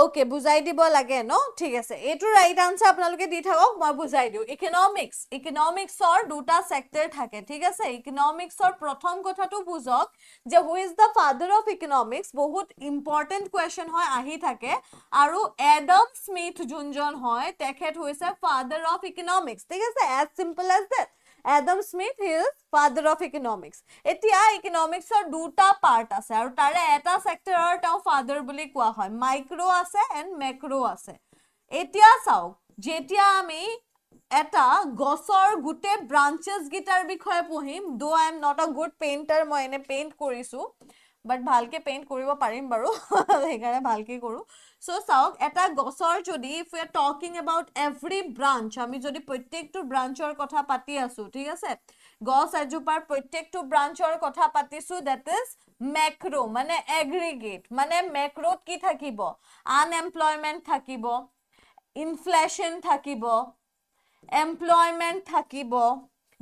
অ'কে বুজাই দিব লাগে ন? ঠিক আছে। এইটো ৰাইট আনচাৰ আপোনালোকে দি থাকক মই বুজাই দিওঁ। ইকনমিক্স ইকনমিক্সৰ দুটা চেক্টৰ থাকে ঠিক আছে? ইকনমিক্সৰ প্ৰথম কথাটো বুজক যে who is the father of economics বহুত ইম্পৰ্টেণ্ট কুৱেশ্যন হয় আহি থাকে। আৰু এডম স্মিথ যোনজন হয় তেখেত হৈছে ফাদাৰ অফ ইকনমিক্স ঠিক আছে? As simple as that Adam Smith is father of economics. এতিয়া ইকনমিক্সৰ দুটা পাৰ্ট আছে আৰু তাৰে এটা চেক্টৰৰ তেওঁ ফাদাৰ বুলি কোৱা হয়। মাইক্ৰ' আছে এণ্ড মেক্ৰ' আছে। এতিয়া চাওক যেতিয়া আমি এটা গছৰ গোটেই ব্ৰাঞ্চেছ গীটাৰ বিষয়ে পঢ়িম though' I am not a good painter মই এনে পেইণ্ট কৰিছোঁ বাট ভালকে পেইণ্ট কৰিব পাৰিম বাৰু সেইকাৰণে ভালকে কৰোঁ। চ' চাওক এটা গছৰ যদি if are talking about every branch আমি যদি প্ৰত্যেকটো ব্ৰাঞ্চৰ কথা পাতি আছোঁ ঠিক আছে? গছ এজোপাৰ প্ৰত্যেকটো ব্ৰাঞ্চৰ কথা পাতিছোঁ ডেট ইজ মেক্ৰ' মানে এগ্ৰিগেট মানে মেক্ৰ'ত কি থাকিব? আনএমপ্লয়মেণ্ট থাকিব ইনফ্লেশ্যন থাকিব এমপ্লয়মেণ্ট থাকিব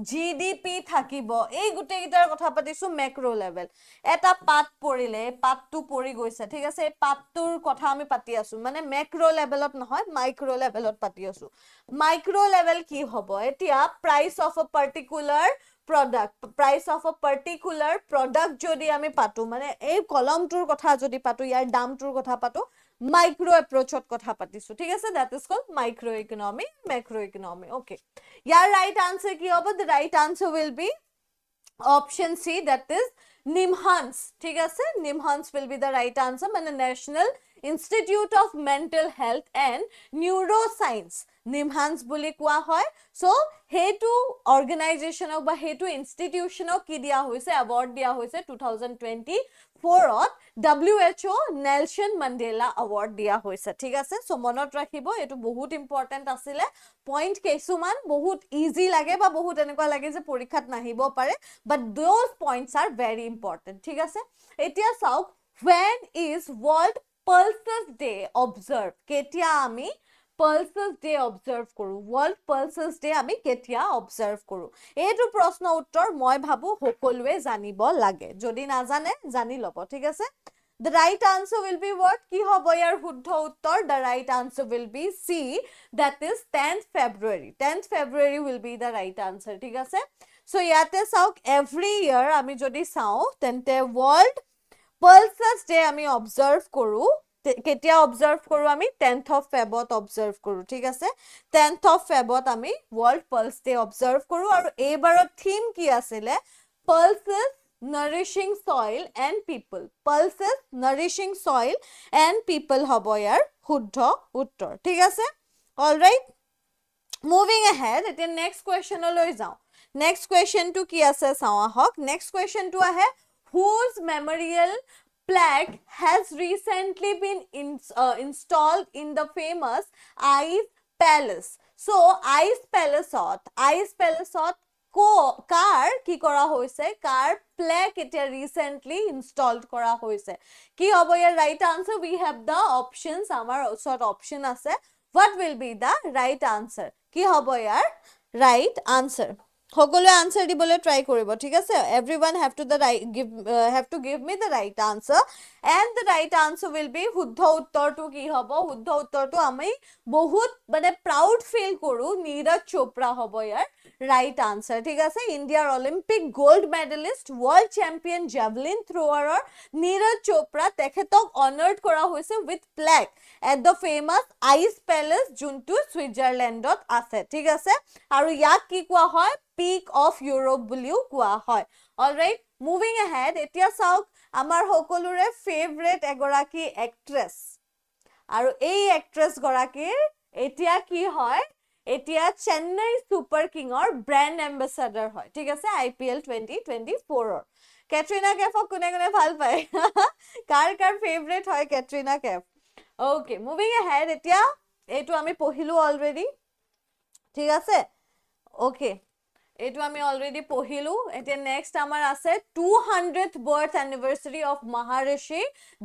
জি ডি পি থাকিব। এই গোটেইকেইটাৰ কথা পাতিছো মেক্ৰ' লেভেল এটা পাত পৰিলে এই পাতটো পৰি গৈছে ঠিক আছে? এই পাতটোৰ কথা আমি পাতি আছো। মানে মেক্ৰ' লেভেলত নহয় মাইক্ৰ' লেভেলত পাতি আছো। মাইক্ৰ' লেভেল কি হ'ব? এতিয়া price of a particular product price of a particular product যদি আমি পাতো মানে এই কলমটোৰ কথা যদি পাতো ইয়াৰ দামটোৰ কথা পাতো মাইক্ৰ' এপ্ৰ'চত কথা পাতিছো ঠিক আছে? That is call micro' economy macro' economy okay year right answer কি হ'ব? The right answer will be option C that is NIMHANS ঠিক আছে? NIMHANS will be the right answer মানে national institute of mental health and neuro' science NIMHANS বুলি কোৱা হয়। চ' সেইটো অৰ্গেনাইজেশ্যনক বা সেইটো ইনষ্টিটিউশ্যনক কি দিয়া হৈছে? এৱাৰ্ড দিয়া হৈছে টু থাউজেণ্ড টুৱেণ্টি ফ'ৰত W H O' Nelson Mandela award দিয়া হৈছে। ঠিক আছে? চ' মনত ৰাখিব এইটো বহুত ইম্পৰ্টেণ্ট আছিলে। পইণ্ট কিছুমান বহুত ইজি লাগে বা বহুত এনেকুৱা লাগে যে পৰীক্ষাত নাহিব পাৰে but those points are very important ঠিক আছে? এতিয়া চাওক when is world pulses day observe কেতিয়া আমি পালচাছ ডে অবজাৰ্ভ কৰোঁ। ৱৰ্ল্ড পালচাছ ডে আমি কেতিয়া অবজাৰ্ভ কৰোঁ? এইটো প্ৰশ্ন উত্তৰ মই ভাবোঁ সকলোৱে জানিব লাগে। যদি নাজানে জানি ল'ব ঠিক আছে? The right answer will be word কি হ'ব ইয়াৰ শুদ্ধ উত্তৰ? The right answer will be C that is tenth February tenth February will be the right answer ঠিক আছে? চ' ইয়াতে চাওক এভৰি ইয়াৰ আমি যদি চাওঁ তেন্তে ৱৰ্ল্ড পালচাছ ডে আমি অবজাৰ্ভ কৰোঁ। কেতিয়া অবজাৰ্ভ কৰোঁ আমি? টেন্থ অফ ফেবত অবজাৰ্ভ কৰোঁ ঠিক আছে? টেন্থ অফ ফেবত আমি ৱৰ্ল্ড পালছ ডে অবজাৰ্ভ কৰোঁ আৰু এইবাৰৰ থিম কি আছিলে? পালছেছ নাৰিছিং চইল এণ্ড পিপল পালছেছ নাৰিছিং চইল এণ্ড পিপল হ'ব ইয়াৰ শুদ্ধ উত্তৰ ঠিক আছে? অল ৰাইট মুভিং এহেড এতিয়া নেক্সট কুৱেশ্যনলৈ যাওঁ। নেক্সট কুৱেশ্যনটো কি আছে? চাওঁ আহক। নেক্সট কুৱেশ্যনটো আহে whose memorial plaque has recently been in, uh, installed in the famous Ice Palace. So, Ice Palace Ice Palace কো কাৰ কি কৰা হৈছে? কাৰ প্লেক এতিয়া ৰিচেণ্টলি ইনষ্টলড কৰা হৈছে। কি হ'ব ইয়াৰ right answer we have the options আমাৰ ওচৰত অপশ্যন আছে। What will be the right answer কি হ'ব ইয়াৰ ৰাইট আনচাৰ সকলোৱে আনচাৰ দিবলৈ ট্ৰাই কৰিব ঠিক আছে? Every one have to the right give have to give me the right answer and the right answer will be শুদ্ধ উত্তৰটো কি হ'ব? শুদ্ধ উত্তৰটো আমি বহুত মানে প্ৰাউড ফিল কৰোঁ নীৰজ চোপ্ৰা হ'ব ইয়াৰ ৰাইট আনচাৰ ঠিক আছে? ইণ্ডিয়াৰ Olympic gold medalist world champion javelin থ্ৰ'ৱাৰৰ Neeraj Chopra তেখেতক অনাৰ্ড কৰা হৈছে with plaque at the famous ice palace যোনটো ছুইজাৰলেণ্ডত আছে ঠিক আছে? আৰু ইয়াক কি কোৱা হয়? পিক অফ ইউৰোপ বুলিও কোৱা হয়। অলৰাইট মুভিং এহেড এতিয়া চাওক আমাৰ সকলোৰে ফেভৰেট এগৰাকী এক্ট্ৰেছ আৰু এই এক্ট্ৰেছ গৰাকীৰ এতিয়া কি হয়? এতিয়া চেন্নাই ছুপাৰ কিঙৰ ব্ৰেণ্ড এম্বেচাডাৰ হয়। ঠিক আছে I P L twenty twenty ফ'ৰৰ Katrina কেফক কোনে কোনে ভাল পায়? (laughs) কাৰ কাৰ ফেভৰেট হয় Katrina Kaif okay moving ahead এতিয়া এইটো আমি পঢ়িলোঁ অলৰেডি ঠিক আছে? অ'কে এইটো আমি অলৰেডি পঢ়িলোঁ। এতিয়া নেক্সট আমাৰ আছে two hundred birth anniversary of Maharishi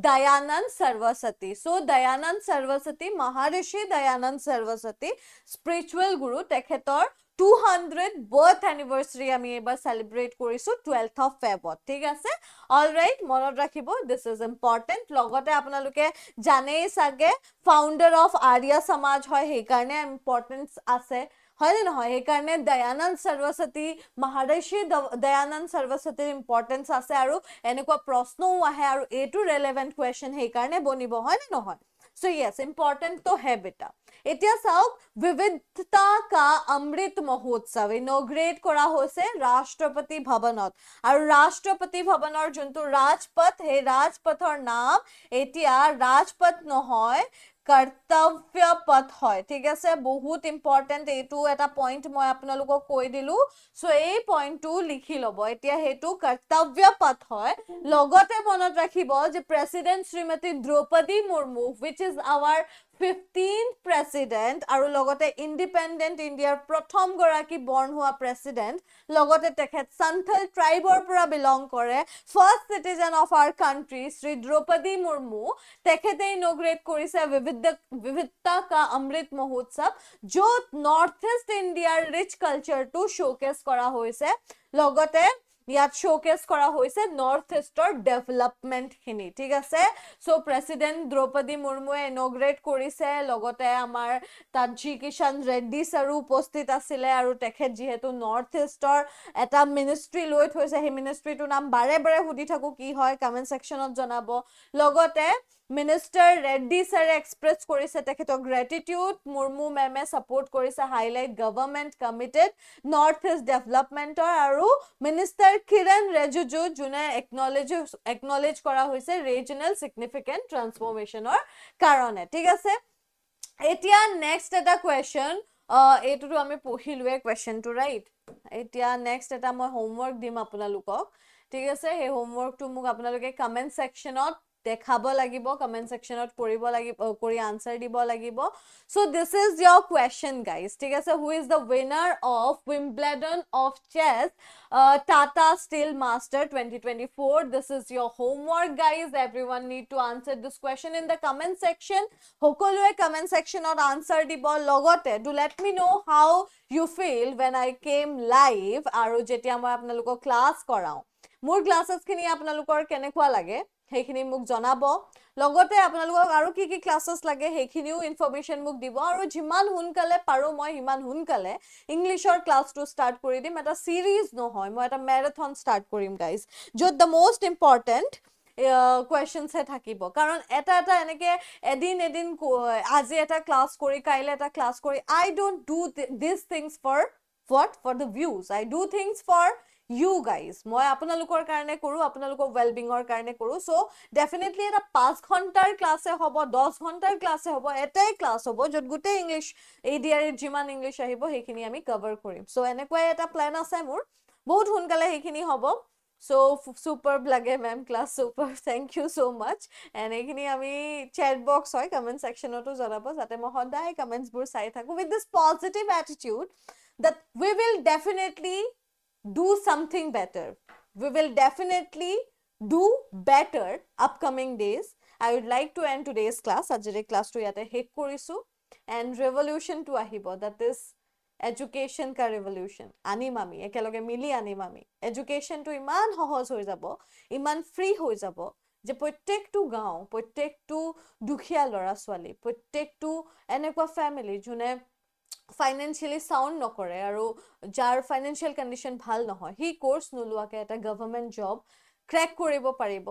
Dayanand Saraswati so' Dayanand Saraswati Maharishi Dayanand Saraswati spiritual guru তেখেতৰ টু হাণ্ড্ৰেড বাৰ্থ এনিভাৰ্চাৰী আমি এইবাৰ চেলিব্ৰেট কৰিছোঁ টুৱেলথ অফ ফেবত ঠিক আছে? অল ৰাইট মনত ৰাখিব দিছ ইজ ইম্পৰ্টেণ্ট লগতে আপোনালোকে জানেই চাগে ফাউণ্ডাৰ অফ আৰ্য সমাজ হয় সেইকাৰণে ইম্পৰ্টেঞ্চ আছে। হয়নে নহয় সেইকাৰণে দয়ানন্দ সৰস্বতী মহাদৰ্শী দয়ানন্দ সৰস্বতীৰ ইম্পৰ্টেঞ্চ আছে আৰু এনেকুৱা প্ৰশ্নও আহে আৰু এইটো ৰেলেভেণ্ট কুৱেশ্যন সেইকাৰণে বনিব হয়নে নহয় চ' য়েছ ইম্পৰ্টেণ্ট তো হে বেটা এতিয়া চাওক বিবিধতা কা অমৃত মহোৎসৱ ইনগ্ৰেট কৰা হৈছে ৰাষ্ট্ৰপতি ভৱনত আৰু ৰাষ্ট্ৰপতি ভৱনৰ যোনটো ৰাজপথ সেই ৰাজপথৰ নাম এতিয়া ৰাজপথ নহয় কৰ্তব্য পথ হয়। ঠিক আছে? বহুত ইম্পৰ্টেণ্ট এইটো এটা পইণ্ট মই আপোনালোকক কৈ দিলোঁ। চ' এই পইণ্টটো লিখি ল'ব। এতিয়া সেইটো কৰ্তব্য পথ হয়। লগতে মনত ৰাখিব যে president Shrimati Droupadi Murmu which is our fifteen president আৰু লগতে ইণ্ডিপেণ্ডেণ্ট ইণ্ডিয়াৰ প্ৰথমগৰাকী বৰ্ণ হোৱা প্ৰেচিডেণ্ট লগতে তেখেত চান্থল ট্ৰাইবৰ পৰা বিলং কৰে first citizen of our country Shri Droupadi Murmu তেখেতে ইনগ্ৰেট কৰিছে বিবিধ বিবিধতা কা অমৃত মহোৎসৱ য'ত নৰ্থ ইষ্ট ইণ্ডিয়াৰ ৰিচ কালচাৰটো শ্ব'কেছ কৰা হৈছে লগতে ইয়াত শ্ব'কেছ কৰা হৈছে নৰ্থ ইষ্টৰ ডেভেলপমেণ্টখিনি ঠিক আছে? চ' প্ৰেচিডেণ্ট দ্ৰৌপদী মুৰ্মুৱে ইনগ্ৰেট কৰিছে লগতে আমাৰ তাত জি কিষাণ ৰেড্ডি ছাৰো উপস্থিত আছিলে আৰু তেখেত যিহেতু নৰ্থ ইষ্টৰ এটা মিনিষ্ট্ৰী লৈ থৈছে সেই মিনিষ্ট্ৰীটোৰ নাম বাৰে বাৰে সুধি থাকোঁ কি হয় কমেণ্ট ছেকশ্যনত জনাব। লগতে মিনিষ্টাৰ ৰেড্ডি ছাৰে এক্সপ্ৰেছ কৰিছে তেখেতক গ্ৰেটিটিউড মুৰ্মু মেমে ছাপৰ্ট কৰিছে highlight government committed north east ডেভেলপমেণ্টৰ আৰু মিনিষ্টাৰ কিৰণ ৰেজুজু যোনে একনলেজ একনলেজ কৰা হৈছে ৰিজনেল ছিগনিফিকেণ্ট ট্ৰান্সফৰ্মেশ্যনৰ কাৰণে ঠিক আছে এতিয়া নেক্সট এটা কুৱেশ্যন এইটোতো আমি পঢ়িলোৱে কুৱেশ্যনটো ৰাইট এতিয়া নেক্সট এটা মই হোমৱৰ্ক দিম আপোনালোকক ঠিক আছে সেই হোমৱৰ্কটো মোক আপোনালোকে কমেণ্ট ছেকশ্যনত দেখাব লাগিব কমেণ্ট ছেকশ্যনত কৰিব লাগিব কৰি আনচাৰ দিব লাগিব। So' this is your question guys ঠিক আছে? Who is the winner of Wimbledon of chess Tata Steel Masters twenty twenty four this is your homework guys everyone need to answer this question in the comment section সকলোৱে comment ছেকশ্যনত answer দিব। লগতে do let me know' how you feel when I came live আৰু যেতিয়া মই আপোনালোকক class কৰাওঁ। মোৰ ক্লাছেছখিনি আপোনালোকৰ কেনেকুৱা লাগে? সেইখিনি মোক জনাব। লগতে আপোনালোকক আৰু কি কি ক্লাছেছ লাগে সেইখিনিও ইনফৰ্মেশ্যন মোক দিব। আৰু যিমান সোনকালে পাৰোঁ মই সিমান সোনকালে ইংলিছৰ ক্লাছটো ষ্টাৰ্ট কৰি দিম। এটা ছিৰিজ নহয় মই এটা মেৰাথন ষ্টাৰ্ট কৰিম গাইজ য'ত দ্য মষ্ট ইম্পৰ্টেণ্ট কুৱেশ্যনছহে থাকিব। কাৰণ এটা এটা এনেকৈ এদিন এদিন আজি এটা ক্লাছ কৰি কাইলৈ এটা ক্লাছ কৰি I don't do this things for what for the views I do things for you guys মই আপোনালোকৰ কাৰণে কৰোঁ আপোনালোকৰ ৱেলবিঙৰ কাৰণে কৰোঁ। চ' ডেফিনেটলি এটা পাঁচ ঘণ্টাৰ ক্লাছে হ'ব দহ ঘণ্টাৰ ক্লাছে হ'ব এটাই ক্লাছ হ'ব য'ত গোটেই ইংলিছ এ ডি আৰ ইত যিমান ইংলিছ আহিব সেইখিনি আমি কভাৰ কৰিম। চ' এনেকুৱাই এটা প্লেন আছে মোৰ। বহুত সোনকালে সেইখিনি হ'ব। চ' চুপাৰ লাগে ma'am class super thank you so' much এইখিনি আমি চেট বক্স হয় কমেণ্ট ছেকশ্যনতো জনাব যাতে মই সদায় কমেণ্টছবোৰ চাই থাকোঁ with this positive attitude that we will definitely do something better. We will definitely do better upcoming days. I would like to end today's class. Ajire class to yate hek korisu and revolution to ahibo. That is education ka revolution. Anim ami ekeloge mili anim ami. Education to iman সহজ হৈ যাব ইমান free হৈ যাব যে প্ৰত্যেকটো গাঁও প্ৰত্যেকটো দুখীয়া ল'ৰা ছোৱালী প্ৰত্যেকটো এনেকুৱা ফেমিলি যোনে ফাইনেন্সিয়েলি চাউণ্ড নকৰে আৰু যাৰ ফাইনেন্সিয়েল কণ্ডিশ্যন ভাল নহয় সি কৰ্চ নোলোৱাকৈ এটা গভৰ্ণমেণ্ট জব ক্ৰেক কৰিব পাৰিব।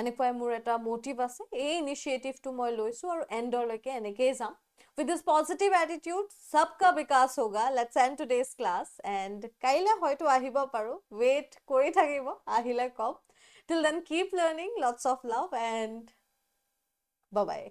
এনেকুৱাই মোৰ এটা মটিভ আছে। এই ইনিচিয়েটিভটো মই লৈছোঁ আৰু এণ্ডলৈকে এনেকৈয়ে যাম। উইথ দিছ পজিটিভ এটিটিউড চবকা বিকাশ হোগা let's end today's class and কাইলৈ হয়তো আহিব পাৰোঁ। ৱেইট কৰি থাকিব আহিলে কম। Till then keep learning lots of love and bye